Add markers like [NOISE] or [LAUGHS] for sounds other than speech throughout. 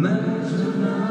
među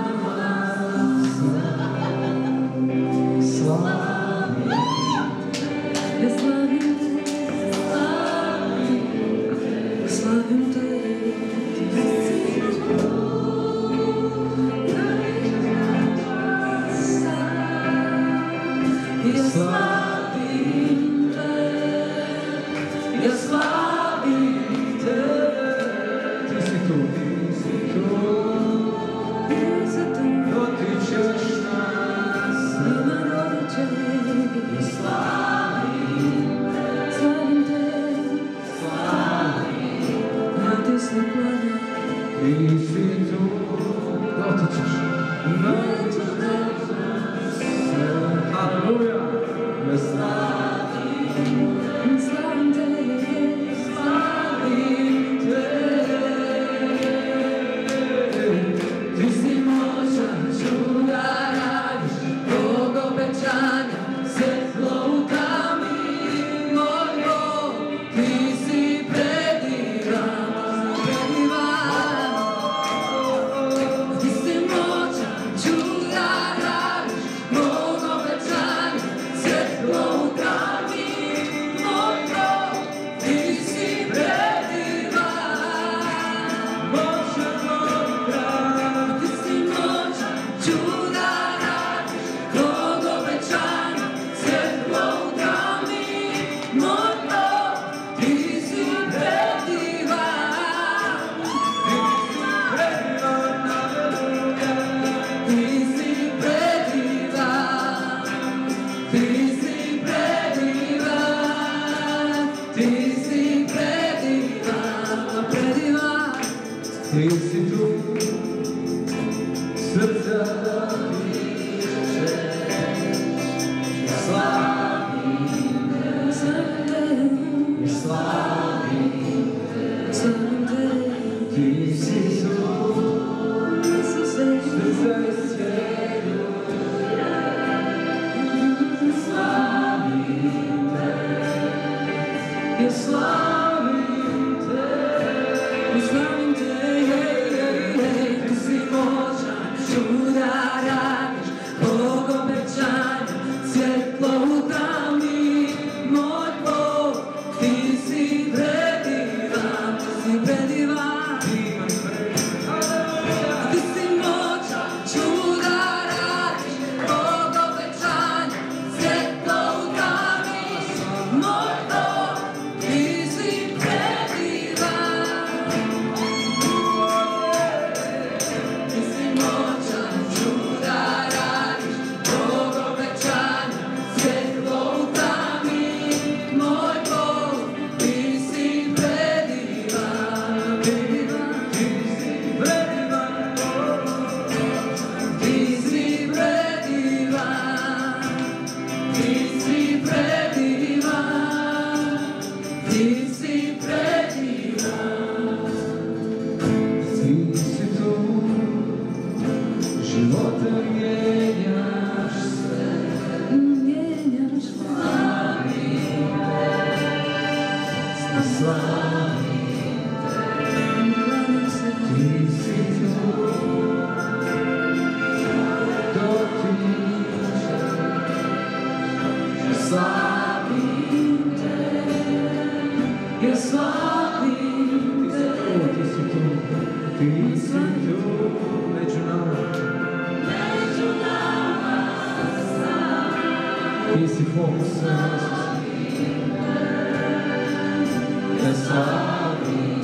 Ja slavim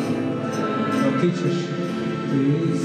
Dotičeš Ti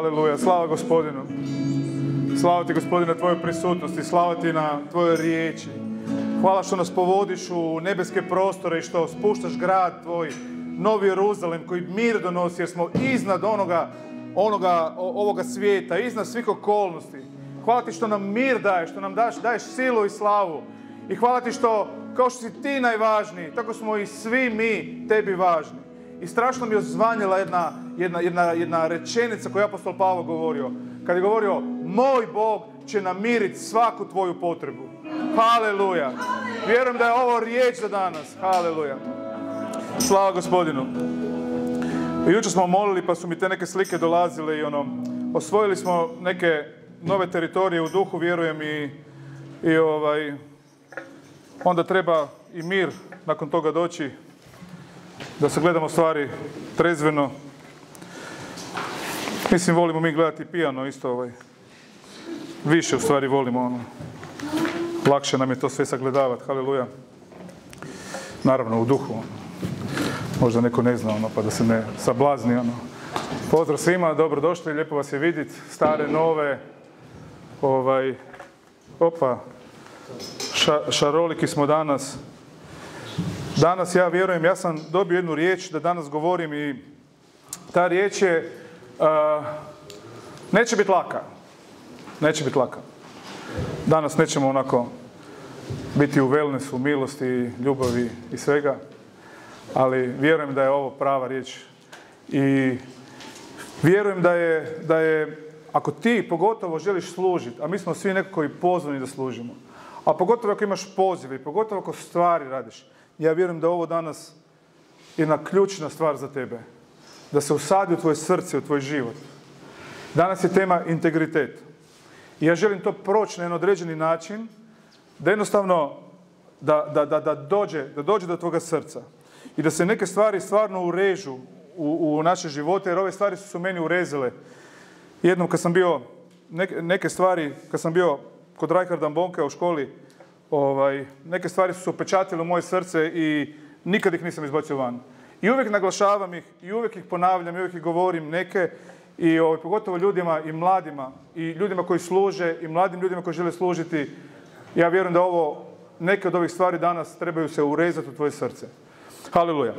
Aleluja, slava gospodinu. Slava ti gospodine na tvojoj prisutnosti, slava ti na tvojoj riječi. Hvala što nas povodiš u nebeske prostore i što spuštaš grad tvoj, Novi Jeruzalem koji mir donosi jer smo iznad onoga, onoga, ovoga svijeta, iznad svih okolnosti. Hvala ti što nam mir daješ, što nam daš, daješ silu i slavu. I hvala ti što, kao što si ti najvažniji, tako smo i svi mi tebi važni. I strašno mi je zvanjila jedna, jedna, jedna, jedna rečenica koju je apostol Pavo govorio. Kad je govorio, moj Bog će namiriti svaku tvoju potrebu. Haleluja. Vjerujem da je ovo riječ za danas. Haleluja. Slava gospodinu. Jučer smo molili pa su mi te neke slike dolazile i ono, osvojili smo neke nove teritorije u duhu, vjerujem i, i ovaj, onda treba i mir nakon toga doći da se gledamo stvari trezveno. Mislim, volimo mi gledati pijano isto ovaj. Više u stvari volimo ono. Lakše nam je to sve sagledavati, haleluja. Naravno, u duhu. ono. Možda neko ne zna, ono, pa da se ne sablazni, ono. Pozdrav svima, dobrodošli, lijepo vas je vidjeti. Stare, nove, ovaj, opa, ša- šaroliki smo danas. Danas ja vjerujem, ja sam dobio jednu riječ da danas govorim i ta riječ je, a, neće biti laka. Neće biti laka. Danas nećemo onako biti u wellnessu, milosti, ljubavi i svega, ali vjerujem da je ovo prava riječ. I vjerujem da je, da je ako ti pogotovo želiš služiti, a mi smo svi nekako i pozvani da služimo, a pogotovo ako imaš pozive i pogotovo ako stvari radiš, ja vjerujem da je ovo danas jedna ključna stvar za tebe. Da se usadi u tvoje srce, u tvoj život. Danas je tema integritet. I ja želim to proći na jedan određeni način, da jednostavno da, da, da, da, dođe, da dođe do tvoga srca. I da se neke stvari stvarno urežu u, u naše živote, jer ove stvari su se meni urezile. Jednom kad sam bio, neke, neke stvari, kad sam bio kod Rajkarda Bonka u školi, ovaj, neke stvari su se upečatile u moje srce i nikad ih nisam izbacio van. I uvijek naglašavam ih, i uvijek ih ponavljam, i uvijek ih govorim neke, i ovaj, pogotovo ljudima i mladima, i ljudima koji služe, i mladim ljudima koji žele služiti. Ja vjerujem da ovo, neke od ovih stvari danas trebaju se urezati u tvoje srce. Haleluja.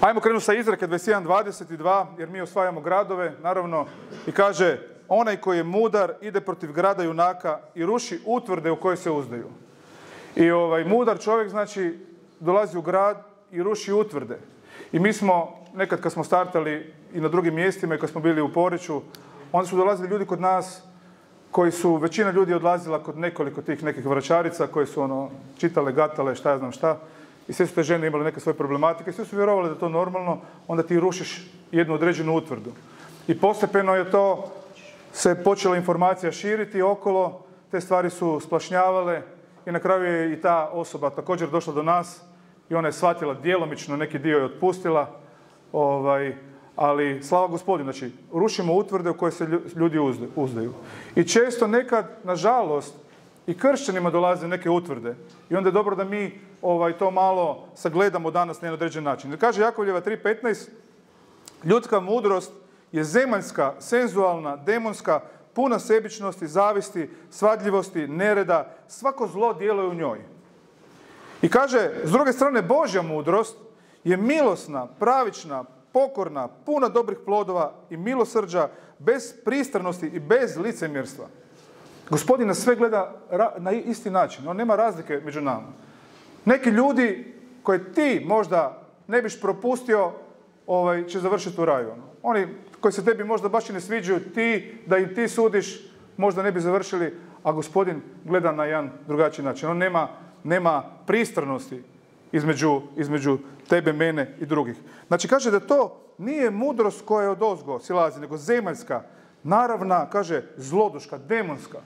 Ajmo krenuti sa izreke 21.22, jer mi osvajamo gradove, naravno, i kaže, onaj koji je mudar ide protiv grada junaka i ruši utvrde u koje se uzdaju. I ovaj, mudar čovjek, znači, dolazi u grad i ruši utvrde. I mi smo, nekad kad smo startali i na drugim mjestima i kad smo bili u Poriću, onda su dolazili ljudi kod nas koji su, većina ljudi odlazila kod nekoliko tih nekih vračarica koje su ono, čitale, gatale, šta ja znam šta. I sve su te žene imale neke svoje problematike, svi su vjerovali da je to normalno, onda ti rušiš jednu određenu utvrdu. I postepeno je to se počela informacija širiti okolo, te stvari su splašnjavale i na kraju je i ta osoba također došla do nas i ona je shvatila djelomično, neki dio je otpustila, ovaj, ali slava gospodinu, znači rušimo utvrde u koje se lju- ljudi uzdaju. I često nekad, nažalost, i kršćanima dolaze neke utvrde. I onda je dobro da mi ovaj, to malo sagledamo danas na jedan određen način. Kaže Jakovljeva 3.15, ljudska mudrost je zemaljska, senzualna, demonska, puna sebičnosti, zavisti, svadljivosti, nereda, svako zlo djeluje u njoj. I kaže, s druge strane, Božja mudrost je milosna, pravična, pokorna, puna dobrih plodova i milosrđa, bez pristranosti i bez licemjerstva. Gospodin nas sve gleda na isti način. On nema razlike među nama. Neki ljudi koje ti možda ne biš propustio, ovaj, će završiti u raju. Ono. Oni koji se tebi možda baš i ne sviđaju, ti, da im ti sudiš, možda ne bi završili, a gospodin gleda na jedan drugačiji način. On nema, nema pristranosti između, između tebe, mene i drugih. Znači kaže da to nije mudrost koja je od ozgo silazi, nego zemaljska, naravna, kaže, zloduška, demonska.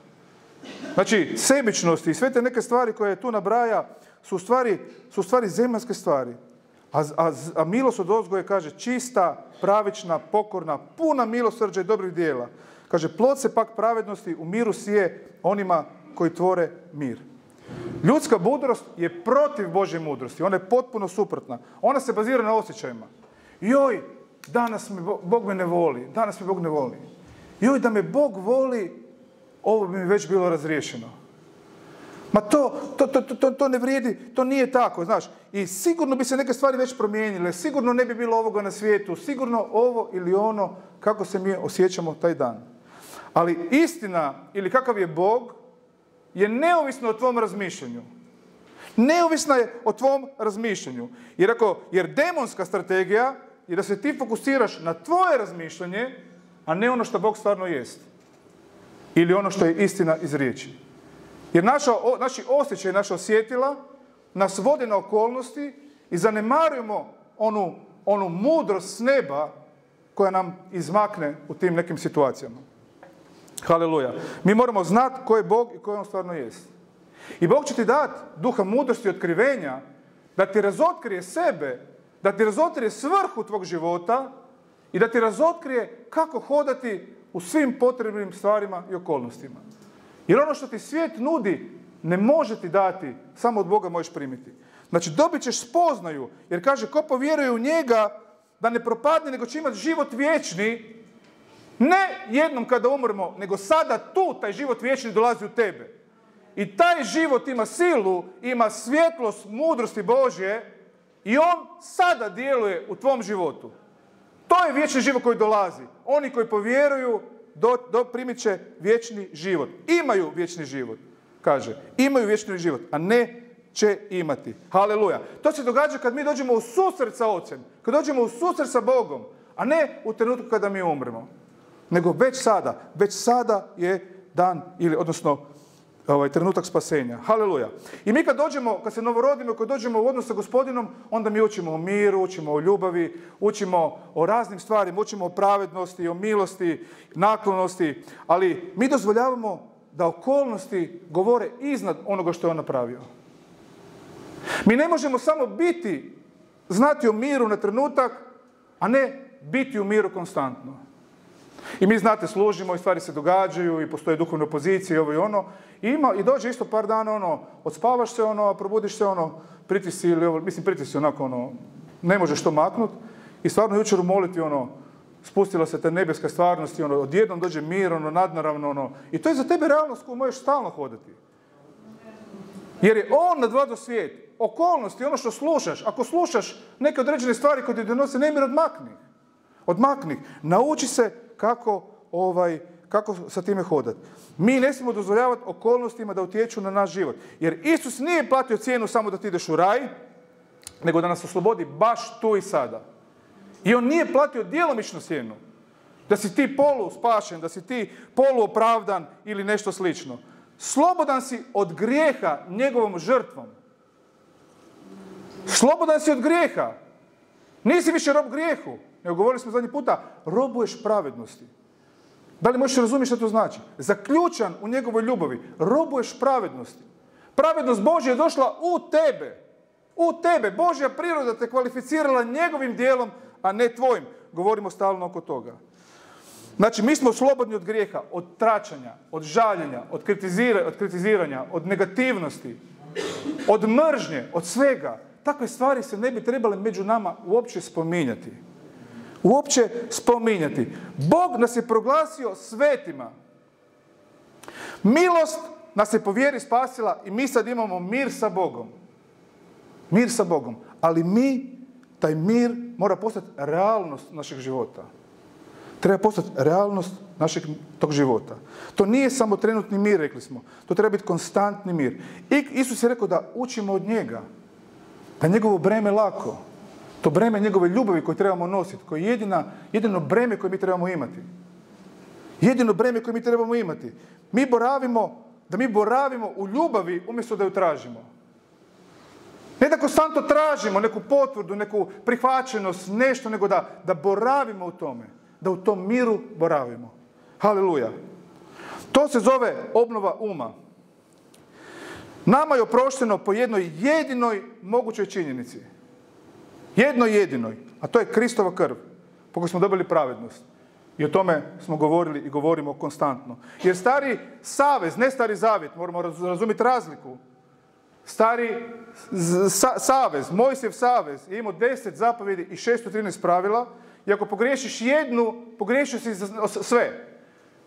Znači, sebičnosti i sve te neke stvari koje tu nabraja su stvari, su stvari zemaljske stvari. A, a, a milost od ozgo je, kaže, čista, pravična, pokorna, puna milosrđa i dobrih dijela. Kaže, plod se pak pravednosti u miru sije onima koji tvore mir. Ljudska mudrost je protiv Božje mudrosti. Ona je potpuno suprotna. Ona se bazira na osjećajima. Joj, danas me Bog me ne voli. Danas me Bog ne voli. Joj, da me Bog voli, ovo bi mi već bilo razriješeno. Ma to, to, to, to, ne vrijedi, to nije tako, znaš. I sigurno bi se neke stvari već promijenile, sigurno ne bi bilo ovoga na svijetu, sigurno ovo ili ono, kako se mi osjećamo taj dan. Ali istina, ili kakav je Bog, je neovisno o tvom razmišljanju. Neovisna je o tvom razmišljanju. Jer, ako, jer demonska strategija je da se ti fokusiraš na tvoje razmišljanje, a ne ono što Bog stvarno jest. Ili ono što je istina iz riječi. Jer naša, naši osjećaj, naša osjetila nas vode na okolnosti i zanemarujemo onu, onu mudrost s neba koja nam izmakne u tim nekim situacijama. Haleluja. Mi moramo znati ko je Bog i ko on stvarno jest. I Bog će ti dati duha mudrosti i otkrivenja da ti razotkrije sebe, da ti razotkrije svrhu tvog života i da ti razotkrije kako hodati u svim potrebnim stvarima i okolnostima. Jer ono što ti svijet nudi ne može ti dati, samo od Boga možeš primiti. Znači dobit ćeš spoznaju, jer kaže ko povjeruje u njega da ne propadne, nego će imati život vječni, ne jednom kada umremo, nego sada tu taj život vječni dolazi u tebe. I taj život ima silu, ima svjetlost mudrosti Božje i on sada djeluje u tvom životu. To je vječni život koji dolazi. Oni koji povjeruju do, do primit će vječni život. Imaju vječni život, kaže. Imaju vječni život, a ne će imati. Haleluja. To se događa kad mi dođemo u susret sa Ocem, kad dođemo u susret sa Bogom, a ne u trenutku kada mi umremo. Nego već sada, već sada je dan, ili odnosno ovaj, trenutak spasenja. Haleluja. I mi kad dođemo, kad se novorodimo, kad dođemo u odnos sa gospodinom, onda mi učimo o miru, učimo o ljubavi, učimo o raznim stvarima, učimo o pravednosti, o milosti, naklonosti, ali mi dozvoljavamo da okolnosti govore iznad onoga što je on napravio. Mi ne možemo samo biti, znati o miru na trenutak, a ne biti u miru konstantno. I mi znate, služimo i stvari se događaju i postoje duhovne opozicije i ovo i ono. I, ima, i dođe isto par dana ono, odspavaš se ono, probudiš se ono, pritisi ili ovo, mislim pritisi onako ono, ne možeš to maknut. I stvarno jučer moliti ono, spustila se ta nebeska stvarnost i ono, odjednom dođe mir, ono, nadnaravno ono. I to je za tebe realnost koju možeš stalno hodati. Jer je on nadvladao svijet. Okolnosti, ono što slušaš, ako slušaš neke određene stvari koje ti donose nemir, odmakni. Odmakni. Nauči se kako, ovaj, kako sa time hodati. Mi ne smijemo dozvoljavati okolnostima da utječu na naš život. Jer Isus nije platio cijenu samo da ti ideš u raj, nego da nas oslobodi baš tu i sada. I on nije platio djelomičnu cijenu. Da si ti polu spašen, da si ti polu opravdan ili nešto slično. Slobodan si od grijeha njegovom žrtvom. Slobodan si od grijeha. Nisi više rob grijehu. Nego govorili smo zadnji puta, robuješ pravednosti. Da li možeš razumjeti što to znači? Zaključan u njegovoj ljubavi, robuješ pravednosti. Pravednost Božja je došla u tebe. U tebe. Božja priroda te kvalificirala njegovim dijelom, a ne tvojim. Govorimo stalno oko toga. Znači, mi smo slobodni od grijeha, od tračanja, od žaljenja, od, od kritiziranja, od negativnosti, od mržnje, od svega. Takve stvari se ne bi trebale među nama uopće spominjati uopće spominjati. Bog nas je proglasio svetima. Milost nas je po vjeri spasila i mi sad imamo mir sa Bogom. Mir sa Bogom. Ali mi, taj mir mora postati realnost našeg života. Treba postati realnost našeg tog života. To nije samo trenutni mir, rekli smo. To treba biti konstantni mir. I Isus je rekao da učimo od njega. Da je njegovo breme lako. To breme njegove ljubavi koje trebamo nositi. Koje je jedina, jedino breme koje mi trebamo imati. Jedino breme koje mi trebamo imati. Mi boravimo, da mi boravimo u ljubavi umjesto da ju tražimo. Ne da konstantno tražimo neku potvrdu, neku prihvaćenost, nešto, nego da, da boravimo u tome. Da u tom miru boravimo. Haleluja. To se zove obnova uma. Nama je oprošteno po jednoj jedinoj mogućoj činjenici. Jednoj jedinoj. A to je Kristova krv. Po kojoj smo dobili pravednost. I o tome smo govorili i govorimo konstantno. Jer stari savez, ne stari zavjet, moramo razumjeti razliku. Stari sa, savez, Mojsev savez je imao 10 zapovjedi i 613 pravila. I ako pogriješiš jednu, pogriješio si sve.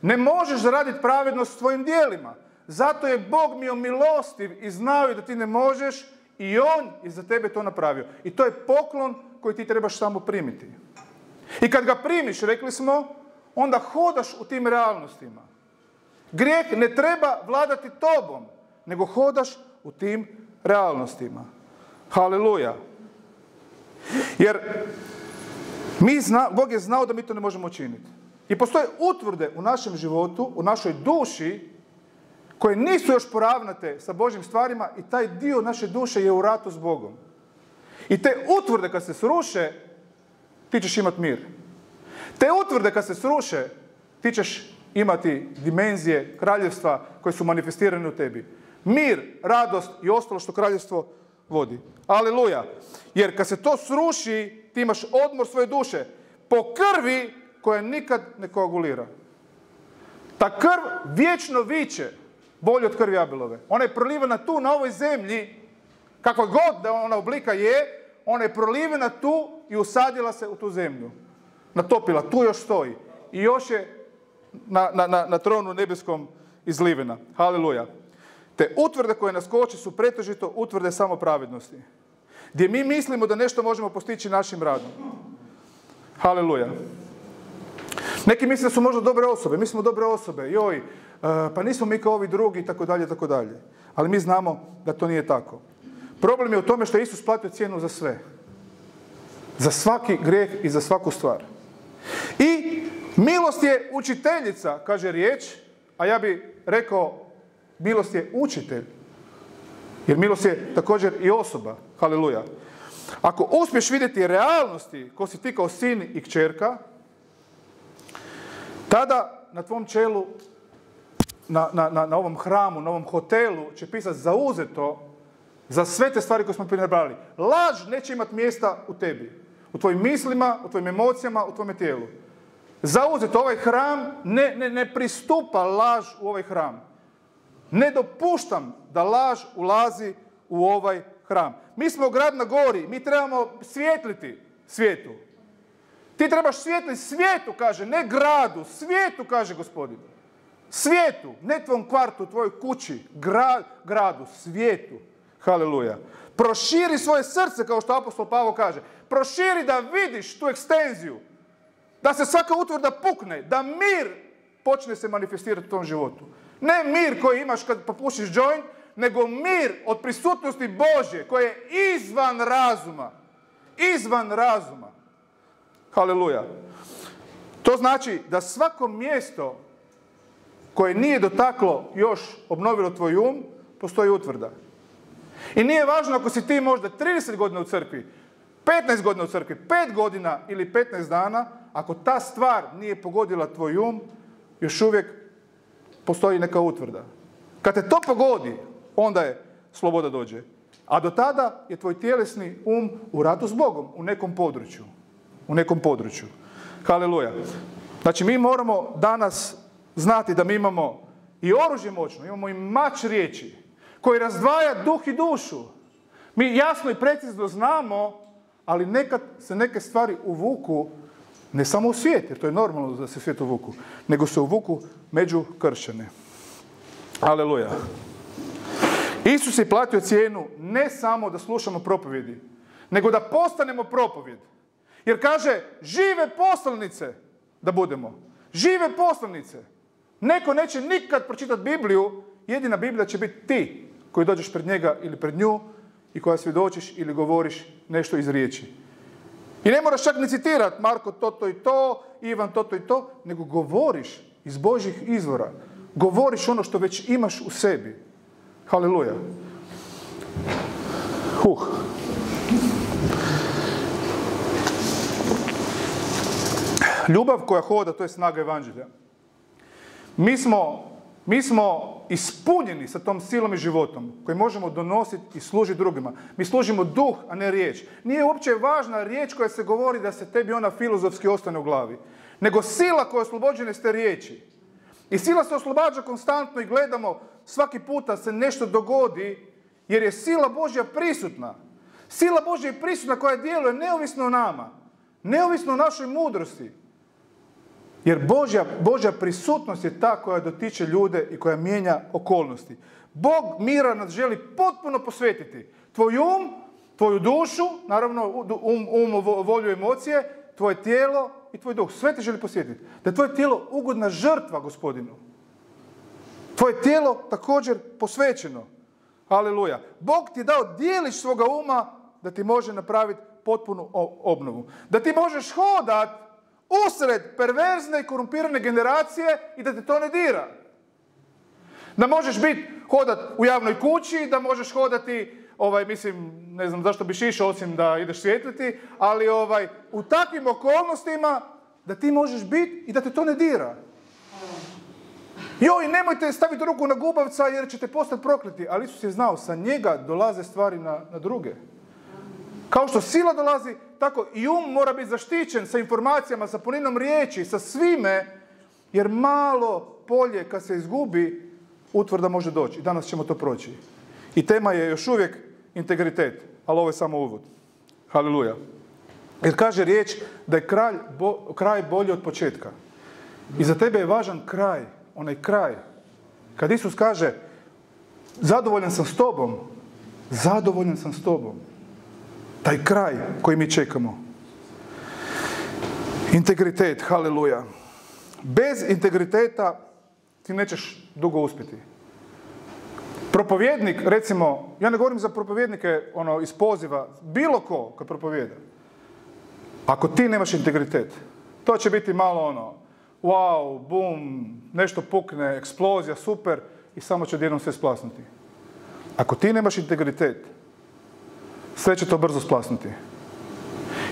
Ne možeš zaraditi pravednost svojim dijelima. Zato je Bog mi milostiv i znao je da ti ne možeš i On je za tebe to napravio. I to je poklon koji ti trebaš samo primiti. I kad ga primiš, rekli smo, onda hodaš u tim realnostima. Grijeh ne treba vladati tobom, nego hodaš u tim realnostima. Haleluja. Jer mi zna, Bog je znao da mi to ne možemo učiniti. I postoje utvrde u našem životu, u našoj duši, koje nisu još poravnate sa Božjim stvarima i taj dio naše duše je u ratu s Bogom. I te utvrde kad se sruše, ti ćeš imati mir. Te utvrde kad se sruše, ti ćeš imati dimenzije kraljevstva koje su manifestirane u tebi. Mir, radost i ostalo što kraljevstvo vodi. Aleluja. Jer kad se to sruši, ti imaš odmor svoje duše. Po krvi koja nikad ne koagulira. Ta krv vječno viče bolje od krvi Abelove. Ona je prolivena tu na ovoj zemlji, kakva god da ona oblika je, ona je prolivena tu i usadila se u tu zemlju. Natopila, tu još stoji. I još je na, na, na, na tronu nebeskom izlivena. Haleluja. Te utvrde koje nas koče su pretežito utvrde samo pravednosti. Gdje mi mislimo da nešto možemo postići našim radom. Haleluja. Neki misle da su možda dobre osobe. Mi smo dobre osobe. Joj, pa nismo mi kao ovi drugi tako dalje, tako dalje. Ali mi znamo da to nije tako. Problem je u tome što je Isus platio cijenu za sve. Za svaki grijeh i za svaku stvar. I milost je učiteljica, kaže riječ, a ja bi rekao milost je učitelj. Jer milost je također i osoba. Haleluja. Ako uspješ vidjeti realnosti ko si ti kao sin i kćerka, tada na tvom čelu, na, na, na, ovom hramu, na ovom hotelu će pisati zauzeto za sve te stvari koje smo prije nabrali. Laž neće imati mjesta u tebi. U tvojim mislima, u tvojim emocijama, u tvojom tijelu. Zauzeto ovaj hram, ne, ne, ne pristupa laž u ovaj hram. Ne dopuštam da laž ulazi u ovaj hram. Mi smo grad na gori, mi trebamo svijetliti svijetu. Ti trebaš svijetliti svijetu, kaže, ne gradu, svijetu, kaže gospodin. Svijetu, ne tvom kvartu, tvojoj kući, gradu, svijetu. Haleluja. Proširi svoje srce, kao što apostol Pavo kaže. Proširi da vidiš tu ekstenziju. Da se svaka utvrda pukne, da mir počne se manifestirati u tom životu. Ne mir koji imaš kad popušiš joint, nego mir od prisutnosti Božje koje je izvan razuma. Izvan razuma. Haleluja. To znači da svako mjesto koje nije dotaklo još obnovilo tvoj um, postoji utvrda. I nije važno ako si ti možda 30 godina u crkvi, 15 godina u crkvi, 5 godina ili 15 dana, ako ta stvar nije pogodila tvoj um, još uvijek postoji neka utvrda. Kad te to pogodi, onda je sloboda dođe. A do tada je tvoj tjelesni um u ratu s Bogom, u nekom području. U nekom području. Haleluja. Znači mi moramo danas znati da mi imamo i oružje moćno, imamo i mač riječi koji razdvaja duh i dušu. Mi jasno i precizno znamo, ali nekad se neke stvari uvuku ne samo u svijet, jer to je normalno da se svijet uvuku, nego se uvuku među kršćane. Aleluja. Isus je platio cijenu ne samo da slušamo propovjedi, nego da postanemo propovjed. Jer kaže, žive poslanice da budemo. Žive poslanice. Neko neće nikad pročitati Bibliju, jedina Biblija će biti ti koji dođeš pred njega ili pred nju i koja svjedočiš ili govoriš nešto iz riječi. I ne moraš čak ni citirati Marko to, to i to, Ivan to, to i to, nego govoriš iz Božih izvora. Govoriš ono što već imaš u sebi. Haleluja. Huh. Ljubav koja hoda, to je snaga evanđelja. Mi smo, mi smo ispunjeni sa tom silom i životom koji možemo donositi i služiti drugima. Mi služimo duh, a ne riječ. Nije uopće važna riječ koja se govori da se tebi ona filozofski ostane u glavi. Nego sila koja je oslobođena iz te riječi. I sila se oslobađa konstantno i gledamo svaki puta se nešto dogodi jer je sila Božja prisutna. Sila Božja je prisutna koja djeluje neovisno o nama. Neovisno o našoj mudrosti. Jer Božja, Božja prisutnost je ta koja dotiče ljude i koja mijenja okolnosti. Bog mira nas želi potpuno posvetiti. Tvoj um, tvoju dušu, naravno um, um volju emocije, tvoje tijelo i tvoj duh. Sve ti želi posvetiti. Da je tvoje tijelo ugodna žrtva gospodinu. Tvoje tijelo također posvećeno. Aleluja. Bog ti je dao dijelić svoga uma da ti može napraviti potpunu obnovu. Da ti možeš hodat usred perverzne i korumpirane generacije i da te to ne dira. Da možeš biti hodat u javnoj kući, da možeš hodati, ovaj, mislim, ne znam zašto biš išao osim da ideš svjetliti, ali ovaj, u takvim okolnostima da ti možeš biti i da te to ne dira. Joj, nemojte staviti ruku na gubavca jer ćete postati prokleti. Ali Isus je znao, sa njega dolaze stvari na, na druge. Kao što sila dolazi, tako i um mora biti zaštićen sa informacijama, sa puninom riječi, sa svime, jer malo polje kad se izgubi, utvrda može doći. I danas ćemo to proći. I tema je još uvijek integritet, ali ovo je samo uvod. Haleluja. Jer kaže riječ da je kraj, kraj bolji od početka. I za tebe je važan kraj, onaj kraj. Kad Isus kaže, zadovoljan sam s tobom, zadovoljan sam s tobom. Taj kraj koji mi čekamo. Integritet, haleluja. Bez integriteta ti nećeš dugo uspjeti. Propovjednik, recimo, ja ne govorim za propovjednike ono, iz poziva, bilo ko kad propovjeda. Ako ti nemaš integritet, to će biti malo ono, wow, bum, nešto pukne, eksplozija, super, i samo će odjednom sve splasnuti. Ako ti nemaš integritet, sve će to brzo splasnuti.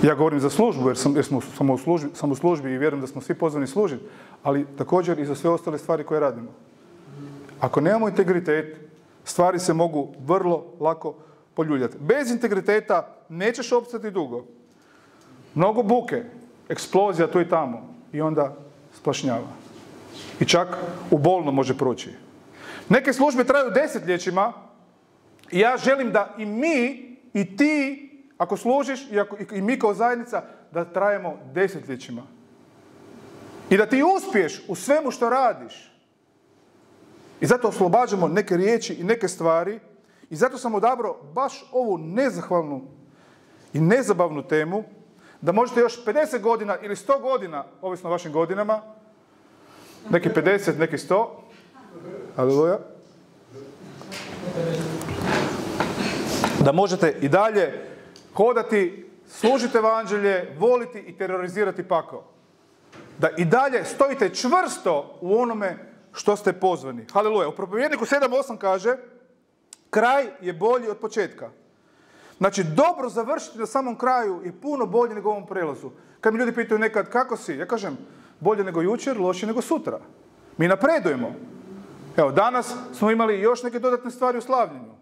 Ja govorim za službu, jer, sam, smo, sam, u službi, sam u službi i vjerujem da smo svi pozvani služiti, ali također i za sve ostale stvari koje radimo. Ako nemamo integritet, stvari se mogu vrlo lako poljuljati. Bez integriteta nećeš opstati dugo. Mnogo buke, eksplozija tu i tamo i onda splašnjava. I čak u bolno može proći. Neke službe traju desetljećima i ja želim da i mi i ti, ako služiš i, ako, i mi kao zajednica, da trajemo desetljećima. I da ti uspiješ u svemu što radiš. I zato oslobađamo neke riječi i neke stvari. I zato sam odabrao baš ovu nezahvalnu i nezabavnu temu da možete još 50 godina ili 100 godina, ovisno o vašim godinama, neki 50, neki 100, aleluja, da možete i dalje hodati, služiti evanđelje, voliti i terorizirati pakao. Da i dalje stojite čvrsto u onome što ste pozvani. Haleluja. U propovjedniku 7.8 kaže kraj je bolji od početka. Znači, dobro završiti na samom kraju je puno bolje nego u ovom prelazu. Kad mi ljudi pitaju nekad kako si, ja kažem bolje nego jučer, lošije nego sutra. Mi napredujemo. Evo, danas smo imali još neke dodatne stvari u slavljenju.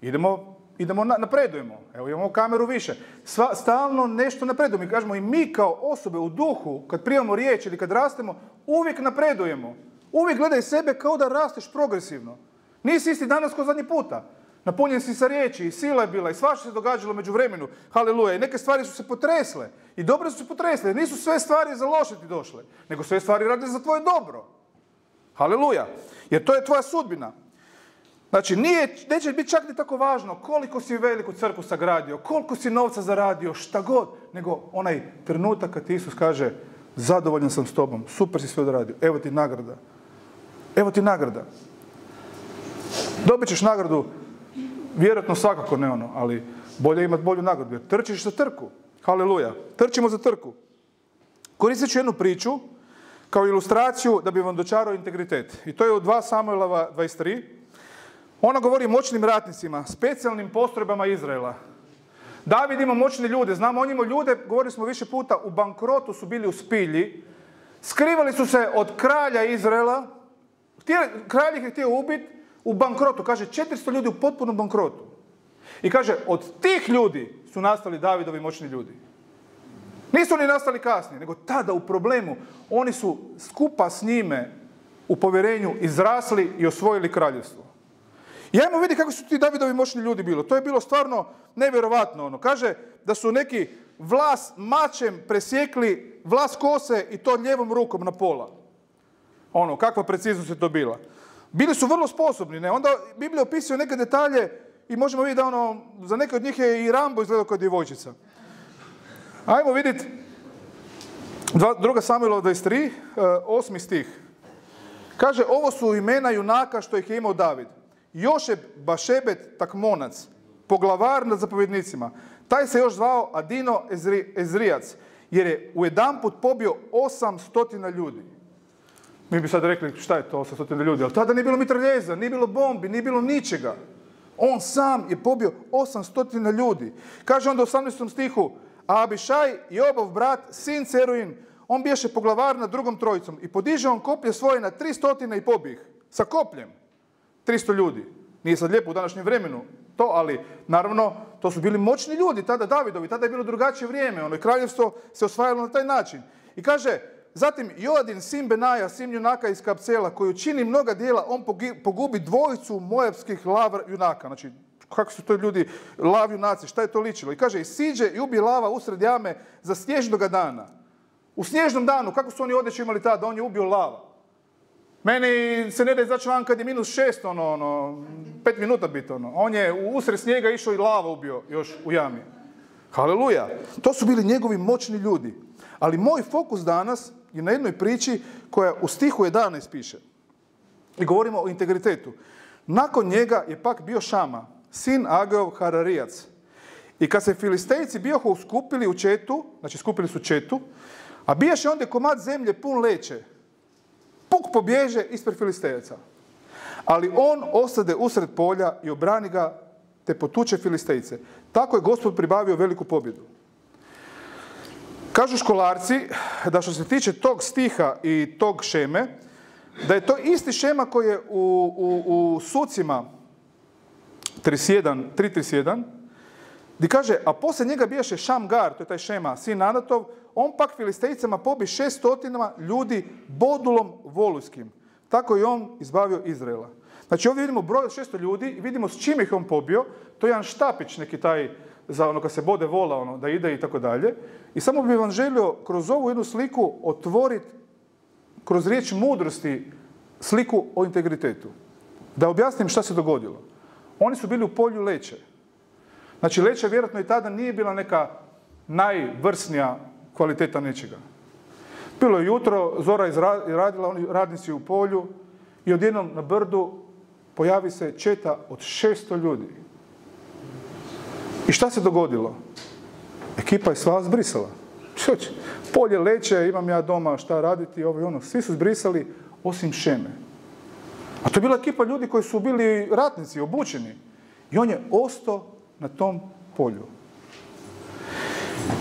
Idemo, idemo napredujemo. Evo, imamo kameru više. Sva, stalno nešto napredujemo. Mi kažemo i mi kao osobe u duhu, kad primamo riječ ili kad rastemo, uvijek napredujemo. Uvijek gledaj sebe kao da rasteš progresivno. Nisi isti danas kao zadnji puta. Napunjen si sa riječi i sila je bila i svašta se događalo među vremenu. Haleluja. I neke stvari su se potresle. I dobro su se potresle. Nisu sve stvari za loše ti došle. Nego sve stvari rade za tvoje dobro. Haleluja. Jer to je tvoja sudbina. Znači, nije, neće biti čak ni tako važno koliko si veliku crku sagradio, koliko si novca zaradio, šta god, nego onaj trenutak kad Isus kaže zadovoljan sam s tobom, super si sve odradio, evo ti nagrada. Evo ti nagrada. Dobit ćeš nagradu, vjerojatno svakako ne ono, ali bolje imati bolju nagradu, jer trčiš za trku. Haleluja. Trčimo za trku. Koristit ću jednu priču kao ilustraciju da bi vam dočarao integritet. I to je u 2 Samuelova 23. Ona govori o moćnim ratnicima, specijalnim postrojbama Izraela. David ima moćne ljude, znamo o njima ljude, govorili smo više puta, u bankrotu su bili u spilji, skrivali su se od kralja Izraela, kralj ih je htio ubiti u bankrotu, kaže 400 ljudi u potpunom bankrotu. I kaže, od tih ljudi su nastali Davidovi moćni ljudi. Nisu oni nastali kasnije, nego tada u problemu. Oni su skupa s njime u povjerenju izrasli i osvojili kraljevstvo. I ajmo vidi kako su ti Davidovi moćni ljudi bilo. To je bilo stvarno nevjerovatno. Ono. Kaže da su neki vlas mačem presjekli vlas kose i to ljevom rukom na pola. Ono, kakva preciznost je to bila. Bili su vrlo sposobni, ne? Onda Biblija opisuje neke detalje i možemo vidjeti da ono, za neke od njih je i Rambo izgledao kao djevojčica. Ajmo vidjeti druga Samuelova 23, e, osmi stih. Kaže, ovo su imena junaka što ih je imao David. Jošeb Bašebet Takmonac, poglavar nad zapovjednicima. Taj se još zvao Adino Ezrijac, jer je u jedan put pobio 800 ljudi. Mi bi sad rekli šta je to 800 ljudi, ali tada nije bilo mitraljeza, nije bilo bombi, nije bilo ničega. On sam je pobio 800 ljudi. Kaže onda u 18. stihu, a Abišaj, Jobov brat, sin Ceruin, on biješe poglavar nad drugom trojicom i podiže on koplje svoje na 300 i pobih. Sa kopljem. 300 ljudi. Nije sad lijepo u današnjem vremenu to, ali naravno to su bili moćni ljudi, tada Davidovi, tada je bilo drugačije vrijeme, ono kraljevstvo se osvajalo na taj način. I kaže, zatim Joadin, sin Benaja, sin junaka iz Kapsela, koji učini mnoga dijela, on pogubi dvojicu mojavskih lav junaka. Znači, kako su to ljudi, lav junaci, šta je to ličilo? I kaže, i siđe i ubije lava usred jame za snježnog dana. U snježnom danu, kako su oni odjeću imali tada? On je ubio lava. Meni se ne da izaći van kad je minus šest, ono, ono, pet minuta biti, ono. On je usred snijega išao i lava ubio još u jami. Haleluja. To su bili njegovi moćni ljudi. Ali moj fokus danas je na jednoj priči koja u stihu 11 piše. I govorimo o integritetu. Nakon njega je pak bio Šama, sin Ageov Hararijac. I kad se filistejci bioho skupili u četu, znači skupili su četu, a bijaše onda komad zemlje pun leće, puk pobježe ispred filistejaca. Ali on osade usred polja i obrani ga te potuče filistejce. Tako je gospod pribavio veliku pobjedu. Kažu školarci da što se tiče tog stiha i tog šeme, da je to isti šema koji je u, u, u sucima 31, 331, gdje kaže, a poslije njega bijaše Šamgar, to je taj šema, sin Anatov, on pak filistejcama pobi šestotinama ljudi bodulom voluskim. Tako je on izbavio Izraela. Znači ovdje vidimo broj od 600 ljudi i vidimo s čime ih on pobio. To je jedan štapić neki taj za ono kad se bode vola ono, da ide i tako dalje. I samo bih vam želio kroz ovu jednu sliku otvoriti kroz riječ mudrosti sliku o integritetu. Da objasnim šta se dogodilo. Oni su bili u polju Leće. Znači Leće vjerojatno i tada nije bila neka najvrsnija kvaliteta nečega. Bilo je jutro, Zora je radila, oni radnici u polju i odjednom na brdu pojavi se četa od 600 ljudi. I šta se dogodilo? Ekipa je sva zbrisala. Polje leće, imam ja doma šta raditi, ovo i ono. Svi su zbrisali osim Šeme. A to je bila ekipa ljudi koji su bili ratnici, obučeni. I on je ostao na tom polju.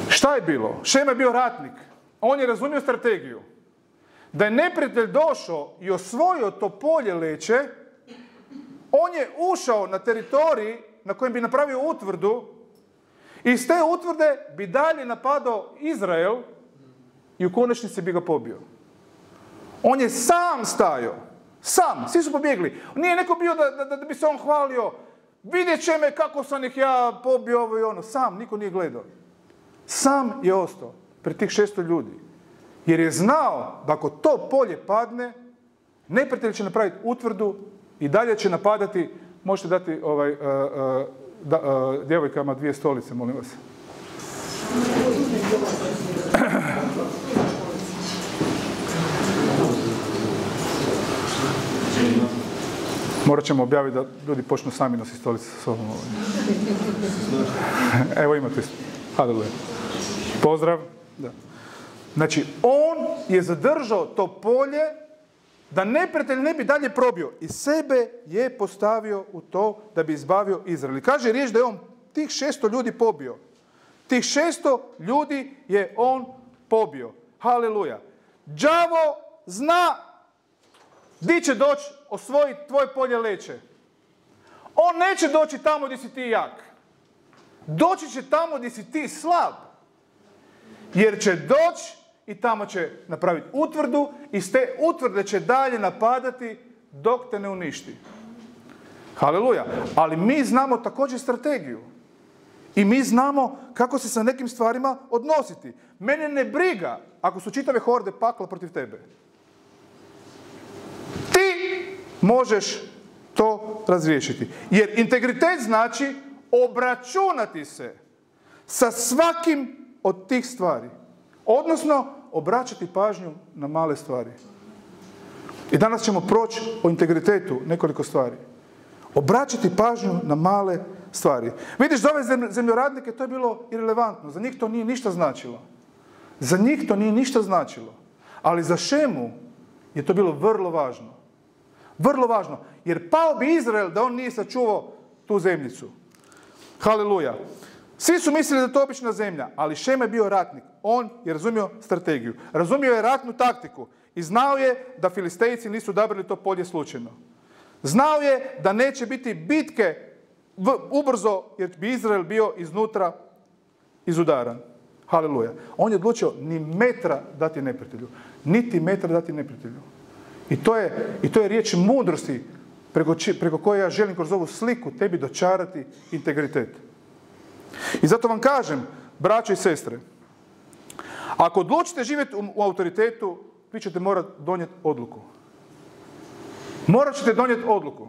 Šta je bilo? Šema je bio ratnik. On je razumio strategiju. Da je neprijatelj došao i osvojio to polje leće, on je ušao na teritorij na kojem bi napravio utvrdu i iz te utvrde bi dalje napadao Izrael i u konačnici bi ga pobio. On je sam stajao. Sam. Svi su pobjegli. Nije neko bio da, da, da bi se on hvalio. Vidjet će me kako sam ih ja pobio ovo i ono. Sam. Niko nije gledao. Sam je ostao pred tih šesto ljudi. Jer je znao da ako to polje padne, Neprijatelj će napraviti utvrdu i dalje će napadati. Možete dati ovaj, uh, da, uh, djevojkama dvije stolice, molim vas. [CLEARS THROAT] Morat ćemo objaviti da ljudi počnu sami nositi stolice sa sobom. ovaj. [LAUGHS] Evo imate. Haleluja. Pozdrav. Da. Znači, on je zadržao to polje da neprijatelj ne bi dalje probio. I sebe je postavio u to da bi izbavio Izrael. I kaže riječ da je on tih 600 ljudi pobio. Tih 600 ljudi je on pobio. Haleluja. Đavo zna di će doći osvojiti tvoje polje leće. On neće doći tamo gdje si ti jak. Doći će tamo gdje si ti slab. Jer će doći i tamo će napraviti utvrdu i s te utvrde će dalje napadati dok te ne uništi. Haleluja. Ali mi znamo također strategiju. I mi znamo kako se sa nekim stvarima odnositi. Mene ne briga ako su čitave horde pakla protiv tebe. Ti možeš to razriješiti. Jer integritet znači obračunati se sa svakim od tih stvari. Odnosno, obraćati pažnju na male stvari. I danas ćemo proći o integritetu nekoliko stvari. Obraćati pažnju na male stvari. Vidiš, za ove zem- zemljoradnike to je bilo irelevantno. Za njih to nije ništa značilo. Za njih to nije ništa značilo. Ali za Šemu je to bilo vrlo važno. Vrlo važno. Jer pao bi Izrael da on nije sačuvao tu zemljicu. Haleluja. Svi su mislili da je to obična zemlja, ali Šem je bio ratnik. On je razumio strategiju. Razumio je ratnu taktiku i znao je da filistejci nisu odabrali to polje slučajno. Znao je da neće biti bitke ubrzo jer bi Izrael bio iznutra izudaran. Haleluja. On je odlučio ni metra dati neprijatelju. Niti metra dati neprijatelju. I to je, i to je riječ mudrosti preko, preko koje ja želim kroz ovu sliku tebi dočarati integritet. I zato vam kažem, braćo i sestre, ako odlučite živjeti u, u autoritetu, vi ćete morati donijeti odluku. Morat ćete donijeti odluku.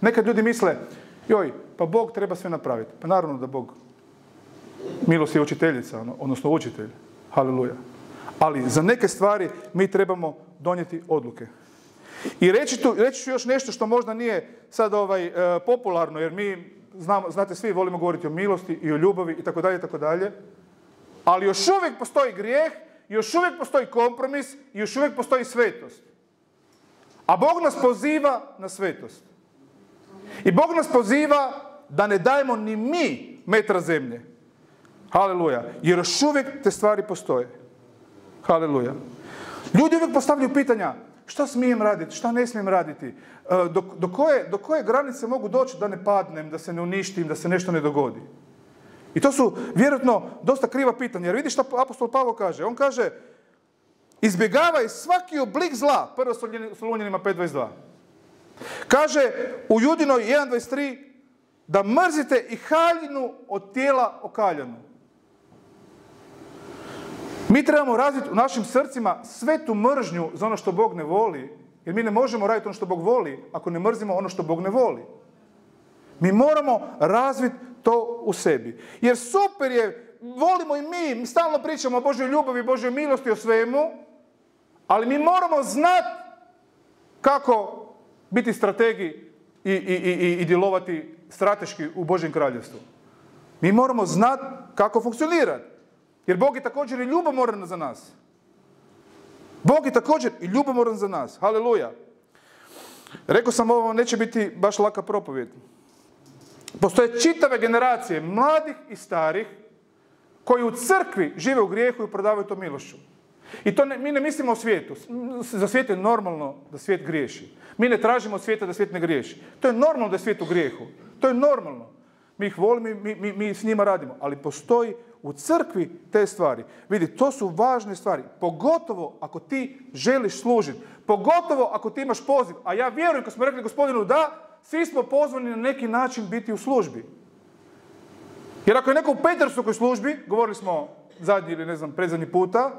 Nekad ljudi misle, joj, pa Bog treba sve napraviti. Pa naravno da Bog milost je učiteljica, ono- odnosno učitelj. Haleluja. Ali za neke stvari mi trebamo donijeti odluke. I reći, tu, reći ću još nešto što možda nije sad ovaj, e, popularno, jer mi, znamo, znate svi, volimo govoriti o milosti i o ljubavi i tako dalje, tako dalje. Ali još uvijek postoji grijeh, još uvijek postoji kompromis i još uvijek postoji svetost. A Bog nas poziva na svetost. I Bog nas poziva da ne dajemo ni mi metra zemlje. Haleluja. Jer još uvijek te stvari postoje. Haleluja. Ljudi uvijek postavljaju pitanja šta smijem raditi, šta ne smijem raditi, e, do, do, koje, do koje granice mogu doći da ne padnem, da se ne uništim, da se nešto ne dogodi. I to su vjerojatno dosta kriva pitanja. Jer vidiš šta apostol Pavlo kaže. On kaže, izbjegavaj svaki oblik zla. Prvo Solunjanima 5.22. Kaže u Judinoj 1.23 da mrzite i haljinu od tijela okaljanu. Mi trebamo razviti u našim srcima svetu mržnju za ono što Bog ne voli, jer mi ne možemo raditi ono što Bog voli ako ne mrzimo ono što Bog ne voli. Mi moramo razviti to u sebi. Jer super je, volimo i mi, mi stalno pričamo o Božoj ljubavi, Božoj milosti, o svemu, ali mi moramo znati kako biti strategi i, i, i, i djelovati strateški u Božjem kraljevstvu. Mi moramo znati kako funkcionirati. Jer Bog je također i ljubomoran za nas. Bog je također i ljubomoran za nas. Haleluja. Rekao sam ovo neće biti baš laka propovjed. Postoje čitave generacije mladih i starih koji u crkvi žive u grijehu i prodavaju to milošću. I to ne, mi ne mislimo o svijetu. Za svijet je normalno da svijet griješi. Mi ne tražimo svijeta da svijet ne griješi. To je normalno da je svijet u grijehu. To je normalno. Mi ih volimo, mi, mi, mi s njima radimo. Ali postoji u crkvi te stvari. Vidi, to su važne stvari. Pogotovo ako ti želiš služiti. Pogotovo ako ti imaš poziv. A ja vjerujem, kad smo rekli gospodinu da, svi smo pozvani na neki način biti u službi. Jer ako je neko u Petersovoj službi, govorili smo zadnji ili ne znam, predzadnji puta,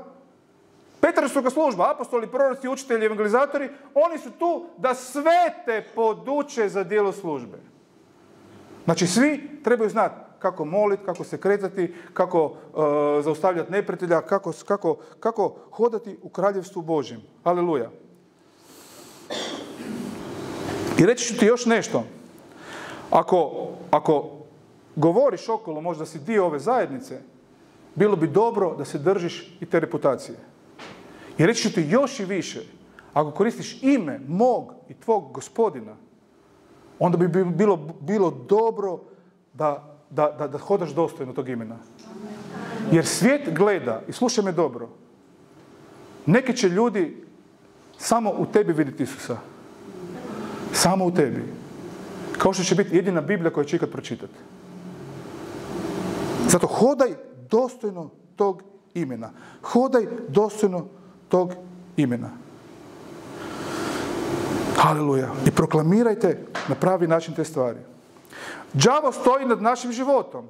Petarskoga služba, apostoli, proroci, učitelji, evangelizatori, oni su tu da sve te poduče za dijelo službe. Znači, svi trebaju znati kako moliti, kako se kretati, kako e, zaustavljati neprijatelja, kako, hodati u kraljevstvu Božjem. Aleluja. I reći ću ti još nešto. Ako, ako govoriš okolo, možda si dio ove zajednice, bilo bi dobro da se držiš i te reputacije. I reći ću ti još i više. Ako koristiš ime mog i tvog gospodina, onda bi bilo, bilo dobro da, da, da, da hodaš dostojno tog imena. Jer svijet gleda, i slušaj me dobro, neki će ljudi samo u tebi vidjeti Isusa. Samo u tebi. Kao što će biti jedina Biblija koju će ikad pročitati. Zato hodaj dostojno tog imena. Hodaj dostojno tog imena. Haleluja. I proklamirajte na pravi način te stvari. Đavo stoji nad našim životom.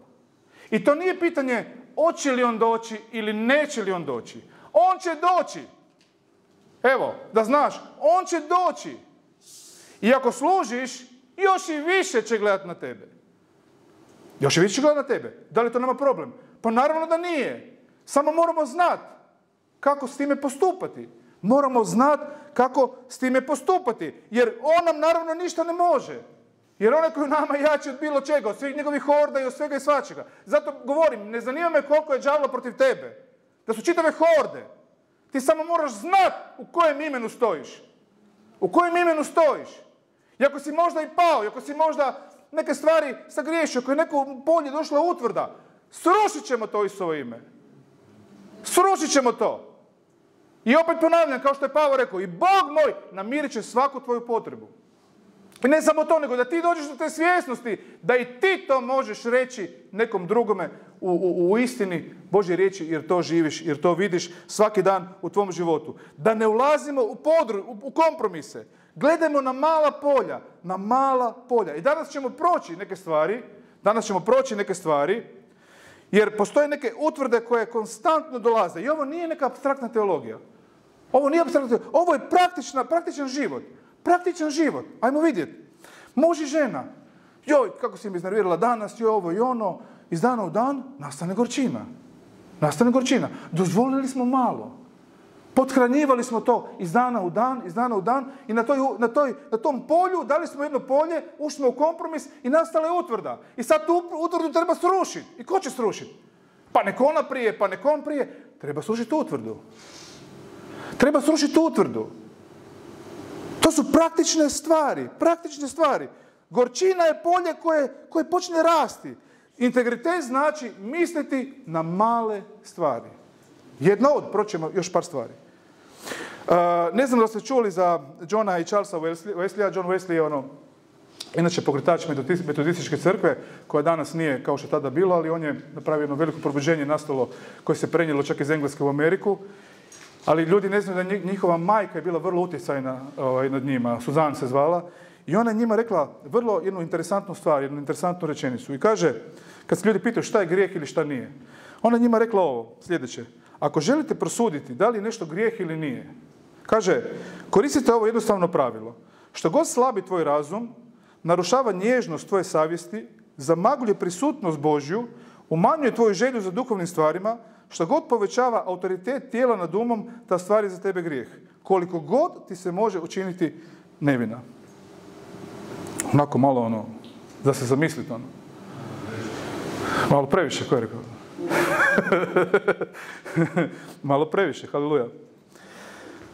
I to nije pitanje hoće li on doći ili neće li on doći. On će doći. Evo, da znaš, on će doći. I ako služiš, još i više će gledati na tebe. Još i više će gledati na tebe. Da li to nema problem? Pa naravno da nije. Samo moramo znati kako s time postupati. Moramo znati kako s time postupati. Jer on nam naravno ništa ne može. Jer onaj koji nama jači od bilo čega, od svih njegovih horda i od svega i svačega. Zato govorim, ne zanima me koliko je đavla protiv tebe. Da su čitave horde. Ti samo moraš znati u kojem imenu stojiš. U kojem imenu stojiš. I ako si možda i pao, i ako si možda neke stvari sagriješio, ako je neko polje došla utvrda, srušit ćemo to Isovo ime. Srušit ćemo to. I opet ponavljam, kao što je Pavo rekao, i Bog moj namirit će svaku tvoju potrebu. I ne samo to, nego da ti dođeš do te svjesnosti, da i ti to možeš reći nekom drugome u, u, u istini Božje riječi, jer to živiš, jer to vidiš svaki dan u tvom životu. Da ne ulazimo u, podru, u, u kompromise. Gledajmo na mala polja, na mala polja. I danas ćemo proći neke stvari, danas ćemo proći neke stvari, jer postoje neke utvrde koje konstantno dolaze. I ovo nije neka abstraktna teologija. Ovo nije abstraktna teologija. Ovo je praktična, praktičan život. Praktičan život. Ajmo vidjeti. Muž i žena. Joj, kako si mi iznervirala danas, joj ovo i ono. Iz dana u dan nastane gorčina. Nastane gorčina. Dozvolili smo malo. Pothranjivali smo to iz dana u dan, iz dana u dan i na, toj, na, toj, na tom polju dali smo jedno polje, ušli smo u kompromis i nastala je utvrda. I sad tu utvrdu treba srušiti. I ko će srušiti? Pa nek ona prije, pa nek on prije. Treba srušiti utvrdu. Treba srušiti utvrdu. To su praktične stvari, praktične stvari. Gorčina je polje koje, koje počne rasti. Integritet znači misliti na male stvari. Jedna od, proćemo još par stvari. Uh, ne znam da ste čuli za Johna i Charlesa Wesleya. John Wesley je ono, inače pokretač metodističke crkve, koja danas nije kao što tada bilo, ali on je napravio jedno veliko probuđenje nastalo koje se prenijelo čak iz Engleske u Ameriku. Ali ljudi ne znaju da njihova majka je bila vrlo utjecajna ovaj, nad njima, Suzan se zvala, i ona je njima rekla vrlo jednu interesantnu stvar, jednu interesantnu rečenicu. I kaže, kad se ljudi pitaju šta je grijeh ili šta nije, ona je njima rekla ovo, sljedeće. Ako želite prosuditi da li je nešto grijeh ili nije, kaže, koristite ovo jednostavno pravilo. Što god slabi tvoj razum, narušava nježnost tvoje savjesti, zamagljuje prisutnost Božju, umanjuje tvoju želju za duhovnim stvarima, što god povećava autoritet tijela nad umom, ta stvar je za tebe grijeh. Koliko god ti se može učiniti nevina. Onako malo ono, da se zamislite ono. Malo previše, ko je rekao? [LAUGHS] malo previše, haleluja.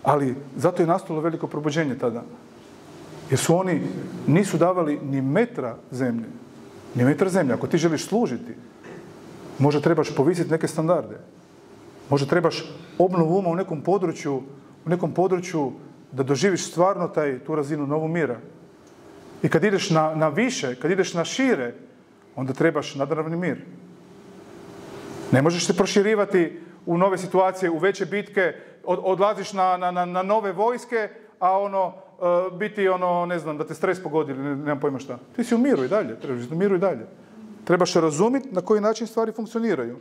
Ali zato je nastalo veliko probuđenje tada. Jer su oni, nisu davali ni metra zemlje. Ni metra zemlje. Ako ti želiš služiti, Možda trebaš povisiti neke standarde. Možda trebaš obnovu uma u nekom području, u nekom području da doživiš stvarno taj, tu razinu novu mira. I kad ideš na, na više, kad ideš na šire, onda trebaš nadravni mir. Ne možeš se proširivati u nove situacije, u veće bitke, od, odlaziš na, na, na, nove vojske, a ono, e, biti ono, ne znam, da te stres pogodi ili ne, nemam pojma šta. Ti si u miru i dalje, trebaš u miru i dalje. Trebaš razumjeti na koji način stvari funkcioniraju.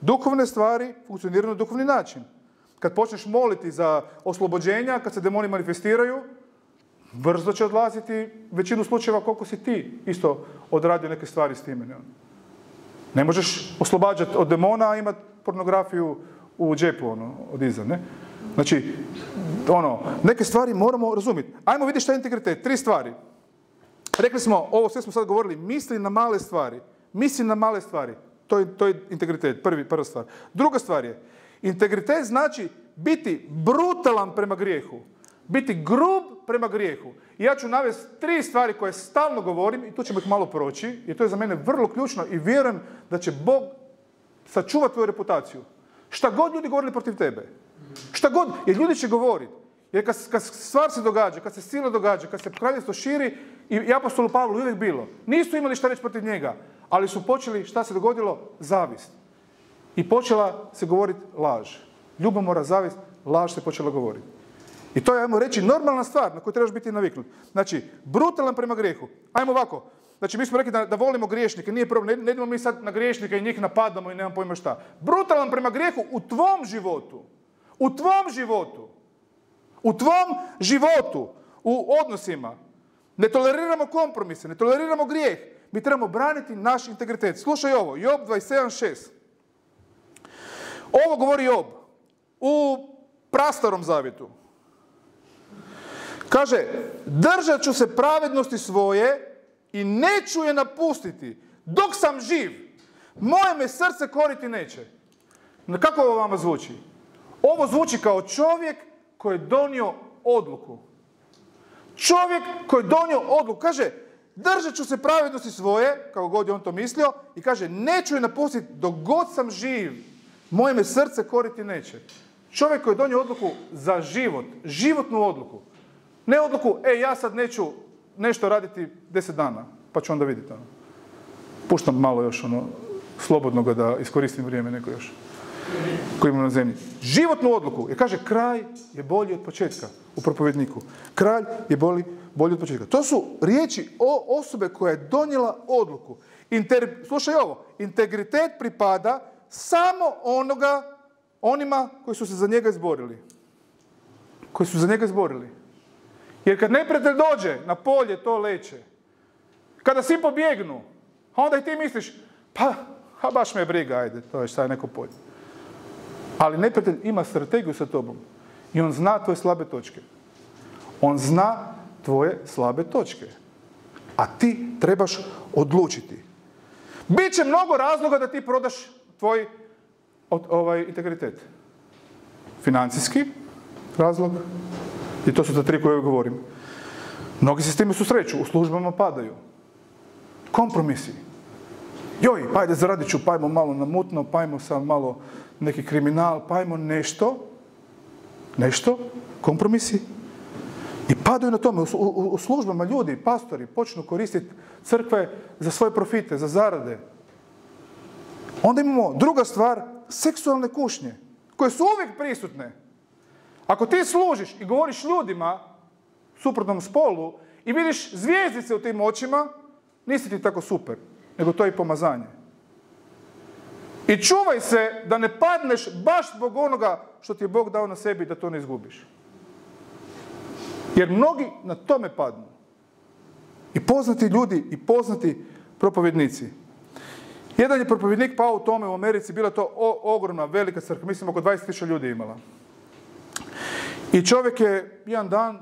Duhovne stvari funkcioniraju na duhovni način. kad počneš moliti za oslobođenja, kad se demoni manifestiraju, brzo će odlaziti većinu slučajeva koliko si ti isto odradio neke stvari s time. Ne, ne možeš oslobađati od demona, a imati pornografiju u džepu, ono, od iza, ne? Znači, ono, neke stvari moramo razumjeti. Ajmo vidjeti šta je integritet. Tri stvari. Rekli smo, ovo sve smo sad govorili, misli na male stvari. Misli na male stvari. To je, to je integritet, prvi, prva stvar. Druga stvar je, integritet znači biti brutalan prema grijehu. Biti grub prema grijehu. I ja ću navesti tri stvari koje stalno govorim i tu ćemo ih malo proći, jer to je za mene vrlo ključno i vjerujem da će Bog sačuvati tvoju reputaciju. Šta god ljudi govorili protiv tebe. Šta god, jer ljudi će govoriti. Jer kad, kad stvar se događa, kad se sila događa, kad se kraljevstvo širi, i apostolu Pavlu uvijek bilo, nisu imali šta reći protiv njega, ali su počeli, šta se dogodilo? Zavist. I počela se govoriti laž. Ljubomora, zavist, laž se počela govoriti. I to je, ajmo reći, normalna stvar na koju trebaš biti naviknut. Znači, brutalan prema grijehu. Ajmo ovako. Znači, mi smo rekli da, da volimo griješnike, nije problem, ne, idemo mi sad na griješnike i njih napadamo i nemam pojma šta. Brutalan prema grijehu u tvom životu. U tvom životu. U tvom životu. U odnosima. Ne toleriramo kompromise, ne toleriramo grijeh. Mi trebamo braniti naš integritet. Slušaj ovo, Job 27.6. Ovo govori Job u prastarom zavjetu. Kaže, držat ću se pravednosti svoje i neću je napustiti dok sam živ. Moje me srce koriti neće. Kako ovo vama zvuči? Ovo zvuči kao čovjek koji je donio odluku. Čovjek koji je donio odluku. Kaže, držat ću se pravednosti svoje, kako god je on to mislio, i kaže, neću je napustiti dok god sam živ. Moje me srce koriti neće. Čovjek koji je donio odluku za život, životnu odluku. Ne odluku, e, ja sad neću nešto raditi deset dana, pa ću onda vidjeti. Ono. Puštam malo još ono, slobodno ga da iskoristim vrijeme neko još koji ima na zemlji. Životnu odluku. Jer kaže, kraj je bolji od početka u propovjedniku. Kralj je bolji, bolji od početka. To su riječi o osobe koja je donijela odluku. Inter, slušaj ovo, integritet pripada samo onoga, onima koji su se za njega izborili. Koji su za njega izborili. Jer kad neprijatelj dođe na polje, to leće. Kada svi pobjegnu, onda i ti misliš, pa, ha baš me briga, ajde, to je šta je neko polje. Ali neprijatelj ima strategiju sa tobom. I on zna tvoje slabe točke. On zna tvoje slabe točke. A ti trebaš odlučiti. Biće mnogo razloga da ti prodaš tvoj ovaj, integritet. Financijski razlog. I to su ta tri koje govorim. Mnogi se s time susreću. U službama padaju. Kompromisi. Joj, pa ajde zaradit ću, pajmo malo na mutno, pajmo sam malo neki kriminal, pajmo nešto, nešto, kompromisi. I padaju na tome. U službama ljudi, pastori, počnu koristiti crkve za svoje profite, za zarade. Onda imamo druga stvar, seksualne kušnje, koje su uvijek prisutne. Ako ti služiš i govoriš ljudima, suprotnom spolu, i vidiš zvijezdice u tim očima, nisi ti tako super, nego to je i pomazanje. I čuvaj se da ne padneš baš zbog onoga što ti je Bog dao na sebi da to ne izgubiš. Jer mnogi na tome padnu. I poznati ljudi i poznati propovjednici. Jedan je propovjednik pao u tome u Americi, bila to ogromna, velika crkva, mislim oko 20.000 ljudi imala. I čovjek je jedan dan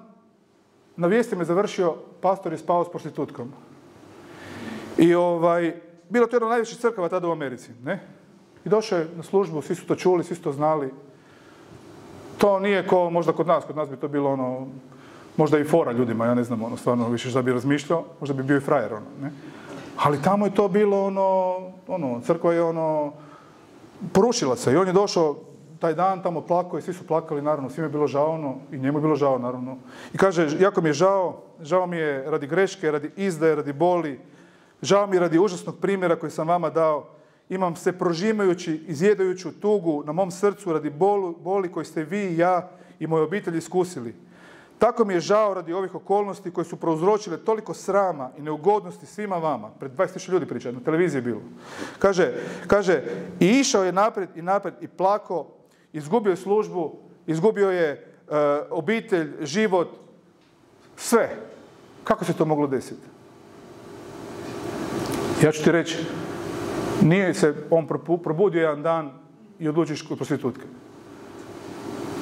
na vijestima je završio, pastor je spao s prostitutkom. I ovaj, bilo to jedna od najvećih crkava tada u Americi, ne? I došao je na službu, svi su to čuli, svi su to znali. To nije ko možda kod nas, kod nas bi to bilo ono, možda i fora ljudima, ja ne znam, ono, stvarno više šta bi razmišljao, možda bi bio i frajer, ono, ne? Ali tamo je to bilo ono, ono, crkva je ono, porušila se i on je došao taj dan tamo plakao i svi su plakali, naravno, svima je bilo žao, ono, i njemu je bilo žao, naravno. I kaže, jako mi je žao, žao mi je radi greške, radi izdaje, radi boli, žao mi je radi užasnog primjera koji sam vama dao, imam se prožimajući, izjedajuću tugu na mom srcu radi bolu, boli koji ste vi i ja i moje obitelji iskusili. Tako mi je žao radi ovih okolnosti koje su prouzročile toliko srama i neugodnosti svima vama. Pred 20.000 ljudi priča, na televiziji je bilo. Kaže, kaže, i išao je naprijed i naprijed i plako izgubio je službu, izgubio je e, obitelj, život, sve. Kako se to moglo desiti? Ja ću ti reći, nije se on probudio jedan dan i odlučiš kod prostitutke.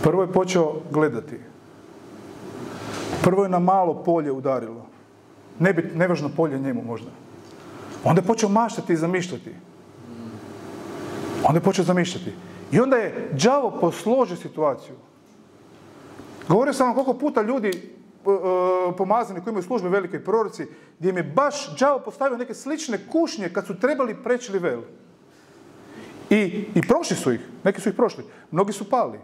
Prvo je počeo gledati. Prvo je na malo polje udarilo. Ne bit, nevažno polje njemu možda. Onda je počeo maštati i zamišljati. Onda je počeo zamišljati. I onda je đavo posložio situaciju. Govorio sam vam koliko puta ljudi pomazani koji imaju službe velike proroci, gdje im je baš đavo postavio neke slične kušnje kad su trebali preći vel. I, I prošli su ih, neki su ih prošli, mnogi su pali.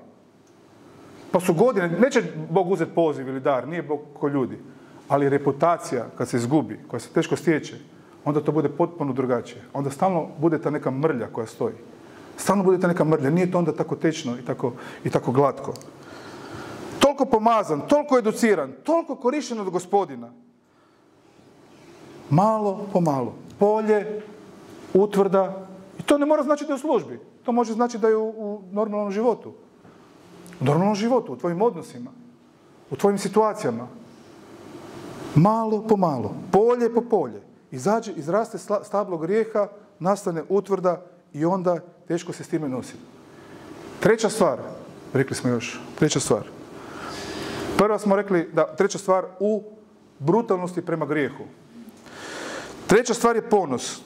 Pa su godine, neće Bog uzeti poziv ili dar, nije Bog ko ljudi. Ali reputacija kad se izgubi, koja se teško stječe, onda to bude potpuno drugačije. Onda stalno bude ta neka mrlja koja stoji. Stalno bude ta neka mrlja, nije to onda tako tečno i tako, i tako glatko. Toliko pomazan, toliko educiran, toliko korišten od gospodina. Malo po malo. Polje, utvrda. I to ne mora značiti da je u službi. To može značiti da je u, normalnom životu. U normalnom životu, u tvojim odnosima, u tvojim situacijama. Malo po malo, polje po polje. Izađe, izraste stablo grijeha, nastane utvrda i onda teško se s time nositi. Treća stvar, rekli smo još, treća stvar. Prva smo rekli da, treća stvar, u brutalnosti prema grijehu. Treća stvar je ponos.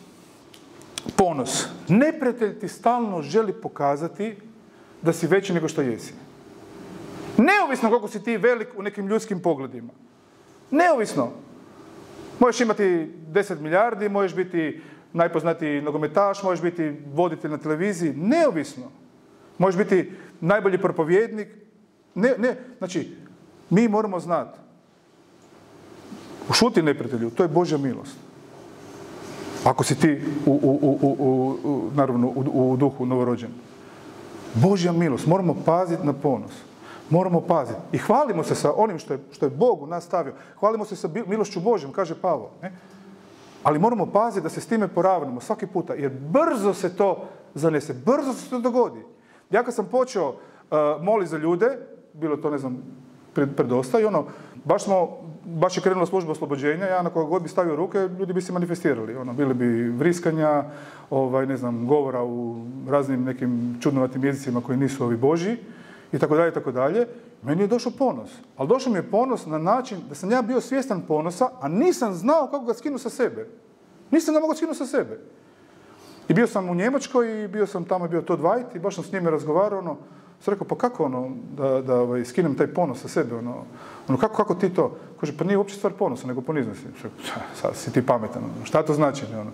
Ponos. Neprijatelj ti stalno želi pokazati da si veći nego što jesi. Neovisno koliko si ti velik u nekim ljudskim pogledima. Neovisno. Možeš imati 10 milijardi, možeš biti najpoznatiji nogometaš, možeš biti voditelj na televiziji, neovisno. Možeš biti najbolji propovjednik. Ne, ne, znači, mi moramo znati. Ušuti neprijatelju, to je Božja milost. Ako si ti, u, u, u, u, u- naravno, u, duhu novorođen. Božja milost, moramo paziti na ponos. Moramo paziti. I hvalimo se sa onim što je, što je Bog u nas stavio. Hvalimo se sa milošću Božjom, kaže Pavo. Ne? Ali moramo paziti da se s time poravnimo svaki puta, jer brzo se to zanese, brzo se to dogodi. Ja kad sam počeo uh, moliti za ljude, bilo to ne znam, predosta ono, baš smo, baš je krenula služba oslobođenja, ja na koga god bi stavio ruke, ljudi bi se manifestirali. Ono, bili bi vriskanja, ovaj, ne znam, govora u raznim nekim čudnovatim jezicima koji nisu ovi Božji i tako dalje, i tako dalje. Meni je došao ponos. Ali došao mi je ponos na način da sam ja bio svjestan ponosa, a nisam znao kako ga skinu sa sebe. Nisam ga mogao skinuti sa sebe. I bio sam u Njemačkoj i bio sam tamo, bio Todd White i baš sam s njime razgovarao, ono, sam rekao, pa kako ono, da, da ovaj, skinem taj ponos sa sebe, ono, ono, kako, kako ti to? Kaže, pa nije uopće stvar ponosa, nego rekao, "Šta, Sad si ti pametan, ono, šta to znači? Ono?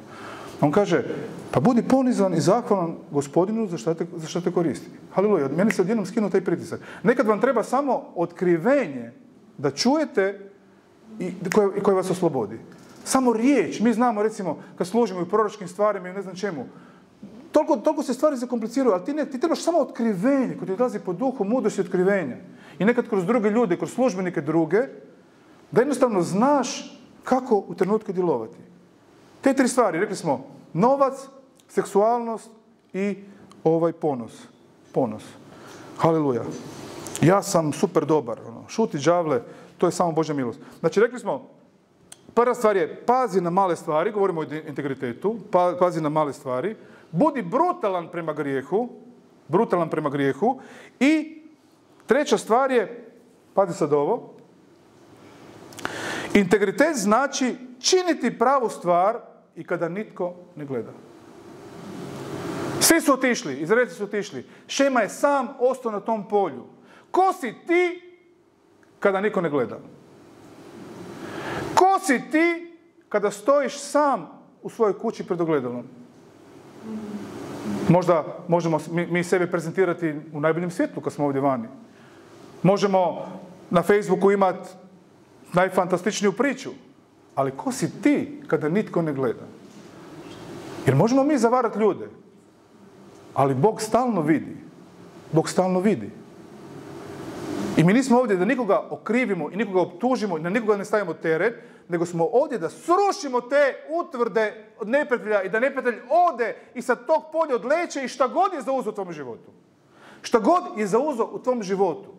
On kaže, pa budi ponizan i zahvalan gospodinu za šta te, za šta te koristi. Haleluja, od meni se odjednom skinuo taj pritisak. Nekad vam treba samo otkrivenje da čujete i koje, i koje vas oslobodi. Samo riječ. Mi znamo, recimo, kad služimo i proročkim stvarima i ne znam čemu, toliko, toliko se stvari zakompliciraju, ali ti, ne, ti trebaš samo otkrivenje, koji ti odlazi po duhu, mudrosti otkrivenja. I nekad kroz druge ljude, kroz službenike druge, da jednostavno znaš kako u trenutku djelovati. Te tri stvari, rekli smo, novac, seksualnost i ovaj ponos. Ponos. Haleluja. Ja sam super dobar. Ono. Šuti đavle, to je samo Božja milost. Znači, rekli smo, prva stvar je pazi na male stvari, govorimo o integritetu, pa, pazi na male stvari, budi brutalan prema grijehu, brutalan prema grijehu i treća stvar je, pazi sad ovo, integritet znači činiti pravu stvar i kada nitko ne gleda. Svi su otišli, Izraelci su otišli. Šema je sam ostao na tom polju. Ko si ti kada niko ne gleda? Ko si ti kada stojiš sam u svojoj kući pred ogledalom? Možda možemo mi, sebe prezentirati u najboljem svjetlu kad smo ovdje vani. Možemo na Facebooku imati najfantastičniju priču. Ali ko si ti kada nitko ne gleda? Jer možemo mi zavarati ljude. Ali Bog stalno vidi. Bog stalno vidi. I mi nismo ovdje da nikoga okrivimo i nikoga optužimo i na nikoga ne stavimo teret, nego smo ovdje da srušimo te utvrde od neprijatelja i da neprijatelj ode i sa tog polja odleće i šta god je zauzeo u tvom životu. Šta god je zauzeo u tvom životu.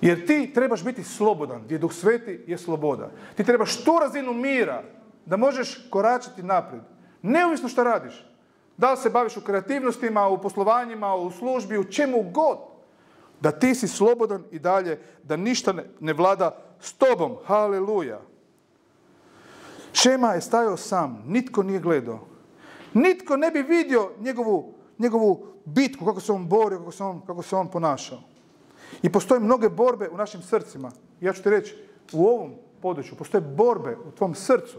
Jer ti trebaš biti slobodan, gdje je Duh Sveti je sloboda. Ti trebaš tu razinu mira da možeš koračati naprijed. Neovisno što radiš. Da li se baviš u kreativnostima, u poslovanjima, u službi, u čemu god. Da ti si slobodan i dalje, da ništa ne, vlada s tobom. Haleluja. Šema je stajao sam, nitko nije gledao. Nitko ne bi vidio njegovu, njegovu bitku, kako se on borio, kako se on, kako se on ponašao. I postoje mnoge borbe u našim srcima. Ja ću ti reći, u ovom području postoje borbe u tvom srcu.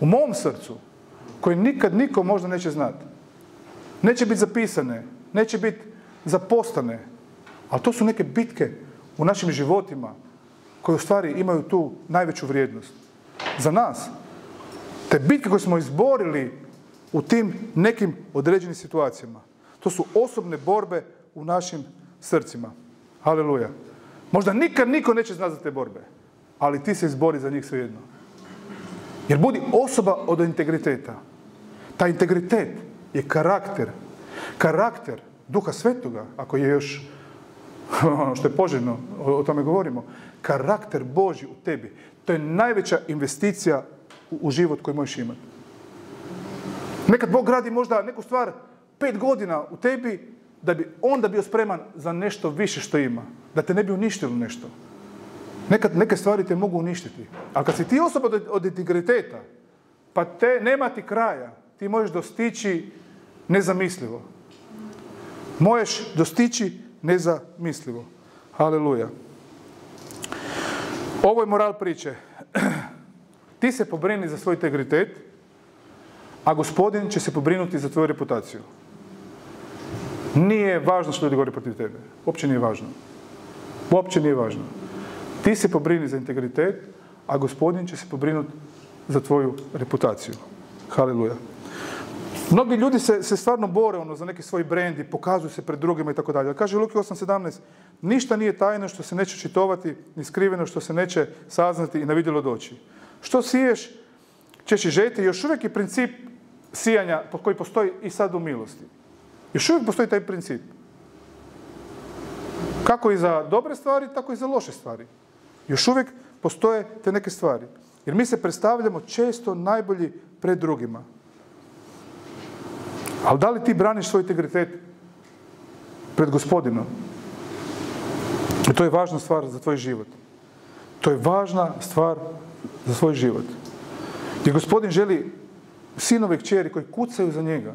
U mom srcu, koje nikad niko možda neće znati. Neće biti zapisane, neće biti zapostane, ali to su neke bitke u našim životima koje u stvari imaju tu najveću vrijednost. Za nas, te bitke koje smo izborili u tim nekim određenim situacijama, to su osobne borbe u našim srcima. Haleluja. Možda nikad niko neće znati za te borbe, ali ti se izbori za njih svejedno. Jer budi osoba od integriteta. Taj integritet je karakter. Karakter Duha Svetoga, ako je još [LAUGHS] ono što je poželjno, o, tome govorimo. Karakter Boži u tebi. To je najveća investicija u, život koji možeš imati. Nekad Bog radi možda neku stvar pet godina u tebi da bi onda bio spreman za nešto više što ima. Da te ne bi uništilo nešto. Nekad neke stvari te mogu uništiti. A kad si ti osoba od integriteta, pa te nema ti kraja, ti možeš dostići nezamislivo. Možeš dostići nezamislivo. Haleluja. Ovo je moral priče. [CLEARS THROAT] Ti se pobrini za svoj integritet, a gospodin će se pobrinuti za tvoju reputaciju. Nije važno što ljudi govori protiv tebe. Uopće nije važno. Uopće nije važno. Ti se pobrini za integritet, a gospodin će se pobrinuti za tvoju reputaciju. Haleluja. Mnogi ljudi se, se stvarno bore ono, za neki svoj brend i pokazuju se pred drugima i tako dalje. Kaže Luki 8.17, ništa nije tajno što se neće čitovati, ni skriveno što se neće saznati i na vidjelo doći. Što siješ, ćeš i žeti. Još uvijek je princip sijanja koji postoji i sad u milosti. Još uvijek postoji taj princip. Kako i za dobre stvari, tako i za loše stvari. Još uvijek postoje te neke stvari. Jer mi se predstavljamo često najbolji pred drugima. Ali da li ti braniš svoj integritet pred gospodinom? I to je važna stvar za tvoj život. To je važna stvar za svoj život. Jer gospodin želi sinove kćeri koji kucaju za njega,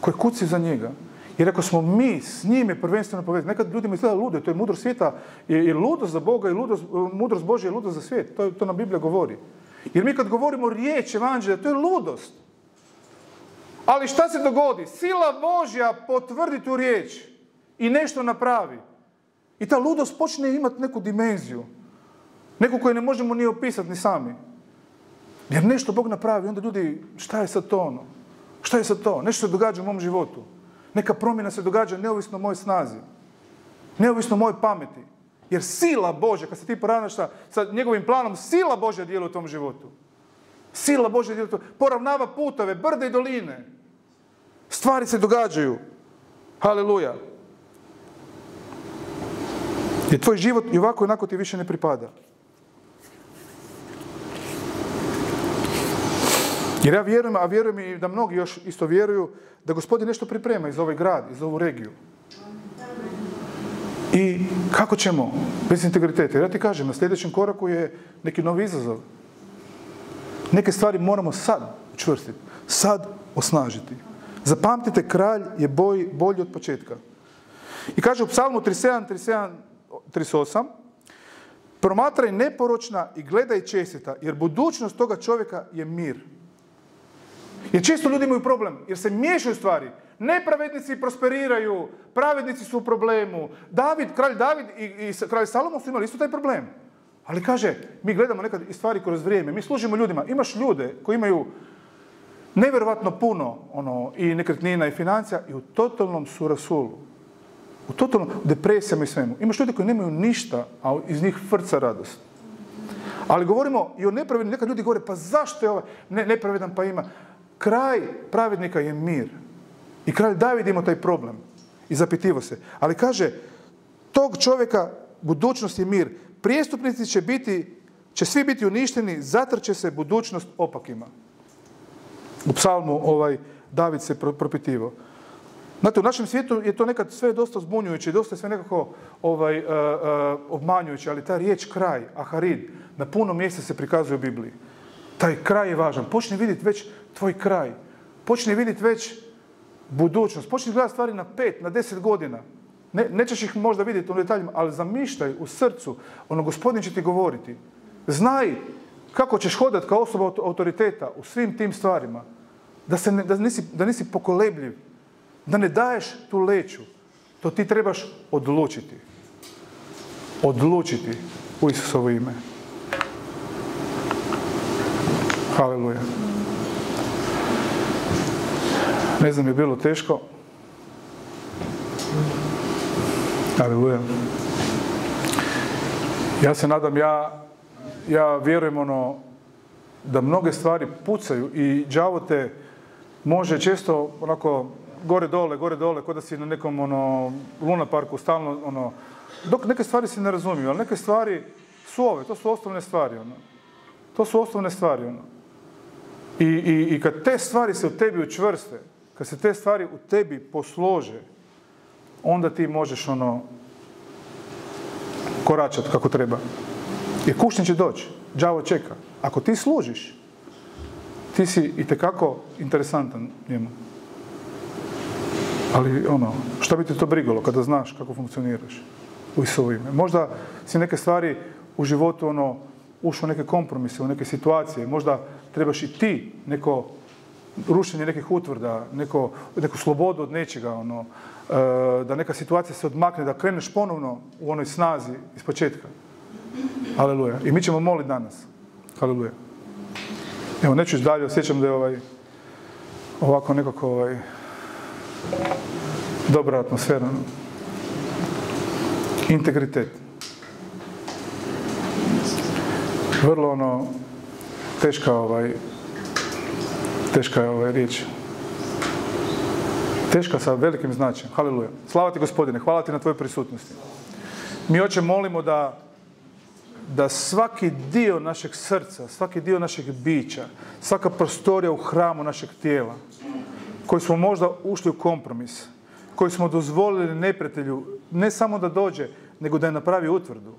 koji kucaju za njega. Jer ako smo mi s njime prvenstveno povezani, nekad ljudima izgleda ludo, to je mudrost svijeta, je, je ludost za Boga i ludost, mudrost Božja je ludost za svijet. To, to nam Biblija govori. Jer mi kad govorimo riječ evanđelja, to je ludost. Ali šta se dogodi? Sila Božja potvrdi tu riječ i nešto napravi. I ta ludost počne imati neku dimenziju. Neku koju ne možemo ni opisati ni sami. Jer nešto Bog napravi, onda ljudi, šta je sad to ono? Šta je sad to? Nešto se događa u mom životu. Neka promjena se događa neovisno o mojoj snazi. Neovisno o mojoj pameti. Jer sila Božja, kad se ti poravnaš sa, sa njegovim planom, sila Božja djeluje u tom životu. Sila Božja djeluje u tom. Poravnava putove, brde i doline. Stvari se događaju. Haleluja. Jer tvoj život i ovako onako ti više ne pripada. Jer ja vjerujem, a vjerujem i da mnogi još isto vjeruju, da gospodin nešto priprema iz ovaj grad, iz ovu regiju. I kako ćemo bez integriteta? Jer ja ti kažem, na sljedećem koraku je neki novi izazov. Neke stvari moramo sad učvrstiti, sad osnažiti. Zapamtite, kralj je boj, bolji od početka. I kaže u psalmu 37, 37, 38, promatraj neporočna i gledaj čestita, jer budućnost toga čovjeka je mir. Jer često ljudi imaju problem, jer se miješaju stvari. Nepravednici prosperiraju, pravednici su u problemu. David, kralj David i, i kralj Salomon su imali isto taj problem. Ali kaže, mi gledamo nekad i stvari kroz vrijeme, mi služimo ljudima. Imaš ljude koji imaju nevjerovatno puno ono, i nekretnina i financija i u totalnom su rasulu. U totalnom depresijama i svemu. Imaš ljudi koji nemaju ništa, a iz njih frca radost. Ali govorimo i o nepravednim, nekad ljudi govore, pa zašto je ovaj ne, nepravedan pa ima? Kraj pravednika je mir. I kralj David ima taj problem. i zapitivo se. Ali kaže, tog čovjeka budućnost je mir. Prijestupnici će biti, će svi biti uništeni, zatrće se budućnost opakima. U psalmu ovaj David se propitivao. Znate, u našem svijetu je to nekad sve dosta zbunjujuće dosta sve nekako ovaj, uh, obmanjujuće, ali ta riječ kraj, aharid, na puno mjesta se prikazuje u Bibliji. Taj kraj je važan. Počni vidjeti već tvoj kraj. Počni vidjeti već budućnost. Počni gledati stvari na pet, na deset godina. Ne, nećeš ih možda vidjeti u detaljima, ali zamišljaj u srcu. Ono, gospodin će ti govoriti. Znaj kako ćeš hodati kao osoba autoriteta u svim tim stvarima. Da, se da, nisi, da nisi pokolebljiv. Da ne daješ tu leću. To ti trebaš odlučiti. Odlučiti u Isusovo ime. Haleluja. Ne znam, je bilo teško. Aleluja. Ja se nadam, ja, ja vjerujem ono, da mnoge stvari pucaju i đavo te može često onako gore dole, gore dole, kod da si na nekom ono, luna parku stalno, ono, dok neke stvari se ne razumiju, ali neke stvari su ove, to su osnovne stvari, ono. To su osnovne stvari, ono. I, i, I kad te stvari se u tebi učvrste, kad se te stvari u tebi poslože, onda ti možeš ono koračati kako treba. Jer kušnja će doći, đavo čeka. Ako ti služiš, ti si i tekako interesantan njemu. Ali ono, šta bi ti to brigalo kada znaš kako funkcioniraš u Isusovo ime? Možda si neke stvari u životu ono, ušao u neke kompromise, u neke situacije. Možda trebaš i ti neko rušenje nekih utvrda, neko, neku slobodu od nečega, ono, e, da neka situacija se odmakne, da kreneš ponovno u onoj snazi iz početka. Aleluja. I mi ćemo moliti danas. Aleluja. Evo, neću dalje, osjećam da je ovaj, ovako nekako ovaj, dobra atmosfera. Integritet. Vrlo ono, teška ovaj, teška je ovaj riječ. Teška sa velikim značajem. Haleluja. Slava ti gospodine, hvala ti na tvojoj prisutnosti. Mi oče molimo da, da svaki dio našeg srca, svaki dio našeg bića, svaka prostorija u hramu našeg tijela, koji smo možda ušli u kompromis, koji smo dozvolili neprijatelju ne samo da dođe, nego da je napravio utvrdu.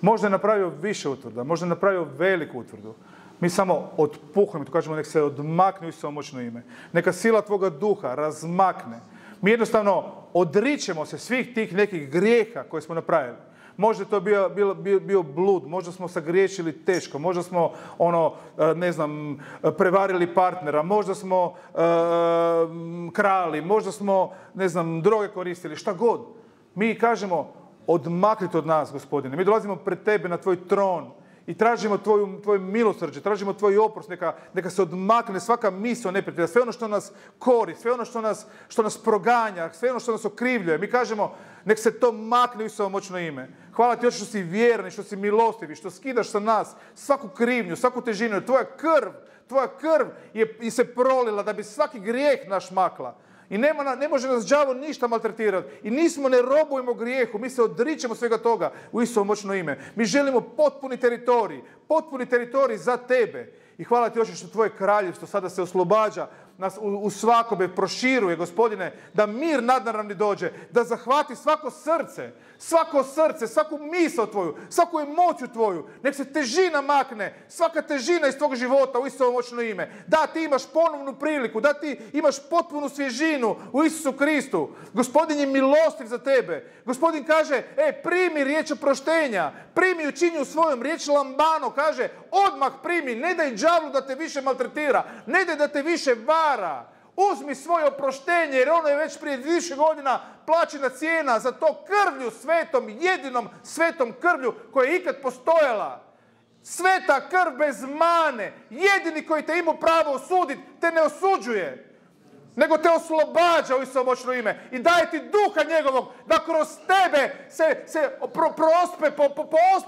Možda je napravio više utvrda, možda je napravio veliku utvrdu. Mi samo otpuhujemo, to kažemo, nek se odmakne u moćno ime. Neka sila tvoga duha razmakne. Mi jednostavno odričemo se svih tih nekih grijeha koje smo napravili. Možda to bio, bio, bio, bio blud, možda smo sagriješili teško, možda smo ono, e, ne znam, prevarili partnera, možda smo uh, krali, možda smo, ne znam, droge koristili, šta god. Mi kažemo, odmaknite od nas, gospodine. Mi dolazimo pred tebe na tvoj tron i tražimo tvoju, tvoje milosrđe, tražimo tvoj oprost, neka, neka se odmakne svaka misao neprijatelja, sve ono što nas kori, sve ono što nas, što nas proganja, sve ono što nas okrivljuje. Mi kažemo, nek se to makne u svoje moćno ime. Hvala ti što si vjerni, što si milostivi, što skidaš sa nas svaku krivnju, svaku težinu. Tvoja krv, tvoja krv je i se prolila da bi svaki grijeh naš makla. I nema, ne može nas đavo ništa maltretirati. I nismo, ne robujemo grijehu, mi se odričemo svega toga u isto moćno ime. Mi želimo potpuni teritorij, potpuni teritorij za tebe. I hvala ti oče što tvoje kraljevstvo sada se oslobađa nas u, u svakome proširuje, gospodine, da mir nadnaravni dođe, da zahvati svako srce, svako srce, svaku misao tvoju, svaku emociju tvoju, nek se težina makne, svaka težina iz tvog života u Isusovo moćno ime. Da, ti imaš ponovnu priliku, da ti imaš potpunu svježinu u Isusu Kristu. Gospodin je milostiv za tebe. Gospodin kaže, e, primi riječ oproštenja, primi učinju svojom, riječ lambano, kaže, odmah primi, ne daj đavlu da te više maltretira, ne daj da te više vara. Uzmi svoje oproštenje jer ono je već prije više godina plaćena cijena za to krvlju svetom, jedinom svetom krvlju koja je ikad postojala. Sveta krv bez mane, jedini koji te ima pravo osuditi, te ne osuđuje nego te oslobađa u isto moćno ime i daje ti duha njegovog da kroz tebe se, se pro, prospe po,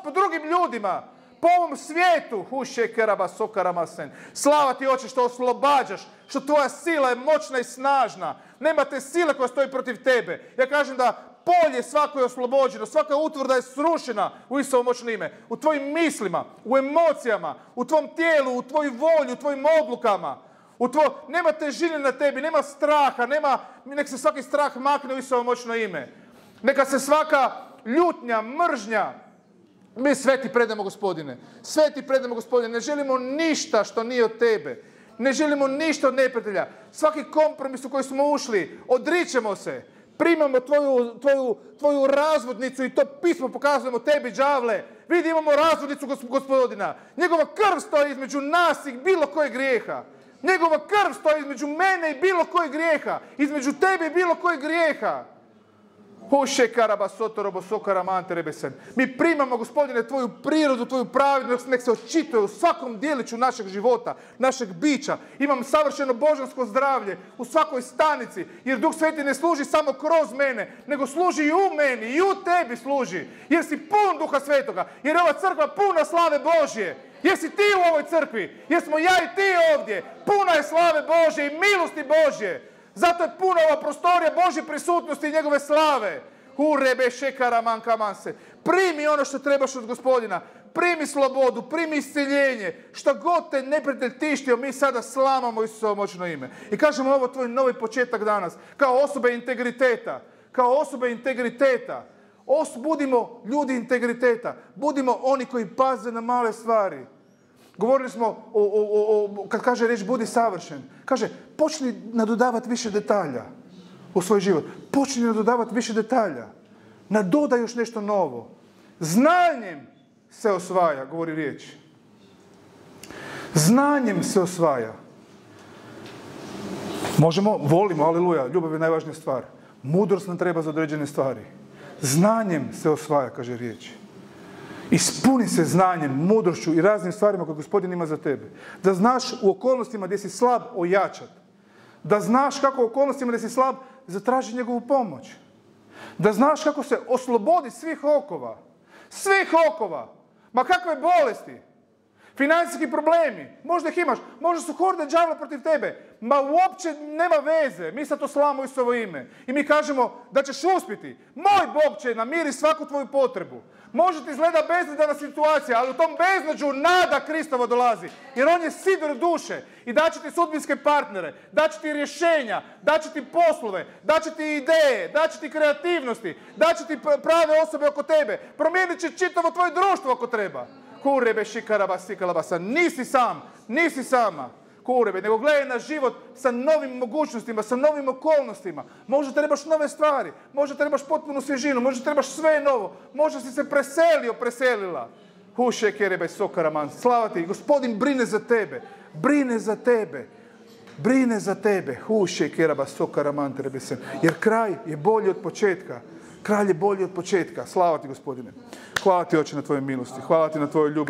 po drugim ljudima po ovom svijetu. Huše keraba sokaramasen. Slava ti oče što oslobađaš, što tvoja sila je moćna i snažna. Nema te sile koja stoji protiv tebe. Ja kažem da polje svako je oslobođeno, svaka utvrda je srušena u Isovo moćno ime. U tvojim mislima, u emocijama, u tvom tijelu, u tvojoj volji, u tvojim odlukama. U tvo... Nema težine na tebi, nema straha, nema... nek se svaki strah makne u Isovo moćno ime. Neka se svaka ljutnja, mržnja, mi sve ti predamo gospodine. Sve ti predamo gospodine. Ne želimo ništa što nije od tebe. Ne želimo ništa od neprijatelja. Svaki kompromis u koji smo ušli, odričemo se. Primamo tvoju, tvoju, tvoju razvodnicu i to pismo pokazujemo tebi, đavle. Vidi, imamo razvodnicu gospodina. Njegova krv stoji između nas i bilo kojeg grijeha. Njegova krv stoji između mene i bilo kojeg grijeha. Između tebe i bilo kojeg grijeha. Mi primamo, gospodine, tvoju prirodu, tvoju pravednost, nek se očituje u svakom dijeliću našeg života, našeg bića. Imam savršeno božansko zdravlje u svakoj stanici, jer Duh Sveti ne služi samo kroz mene, nego služi i u meni, i u tebi služi. Jer si pun Duha Svetoga, jer je ova crkva puna slave Božje. Jesi ti u ovoj crkvi, jesmo ja i ti ovdje. Puna je slave Božje i milosti Božje. Zato je puna ova prostorija Božje prisutnosti i njegove slave. Urebe šekara manka se. Primi ono što trebaš od gospodina. Primi slobodu, primi isciljenje. Što god te neprijatelj tištio, mi sada slamamo Isusovo moćno ime. I kažemo ovo tvoj novi početak danas. Kao osobe integriteta. Kao osobe integriteta. Os, budimo ljudi integriteta. Budimo oni koji paze na male stvari. Govorili smo, o, o, o, kad kaže reč budi savršen, kaže počni nadodavati više detalja u svoj život. Počni nadodavati više detalja. Nadodaj još nešto novo. Znanjem se osvaja, govori riječ. Znanjem se osvaja. Možemo, volimo, aleluja, ljubav je najvažnija stvar. Mudrost nam treba za određene stvari. Znanjem se osvaja, kaže riječ. Ispuni se znanjem, mudrošću i raznim stvarima koje gospodin ima za tebe. Da znaš u okolnostima gdje si slab ojačat. Da znaš kako u okolnostima gdje si slab zatraži njegovu pomoć. Da znaš kako se oslobodi svih okova. Svih okova. Ma kakve bolesti. Financijski problemi. Možda ih imaš. Možda su horde đavla protiv tebe. Ma uopće nema veze. Mi sad to slamo i svoje ime. I mi kažemo da ćeš uspjeti. Moj Bog će namiri svaku tvoju potrebu. Može ti izgleda beznadana situacija, ali u tom beznađu nada Kristova dolazi. Jer on je sidor duše i daće ti sudbinske partnere, daće ti rješenja, daće ti poslove, daće ti ideje, daće ti kreativnosti, daće ti prave osobe oko tebe. Promijenit će čitavo tvoje društvo ako treba. Kurebe šikaraba sikalabasa. Nisi sam, nisi sama kurebe, nego gledaj na život sa novim mogućnostima, sa novim okolnostima. Možda trebaš nove stvari, možda trebaš potpunu svježinu, možda trebaš sve novo, možda si se preselio, preselila. Huše kerebe sokaraman, slava ti, gospodin brine za tebe, brine za tebe, brine za tebe. Huše keraba sokaraman se. Jer kraj je bolji od početka. Kralj je bolji od početka. Slava ti gospodine. Hvala ti oče na tvojoj milosti. Hvala ti na tvojoj ljubavi.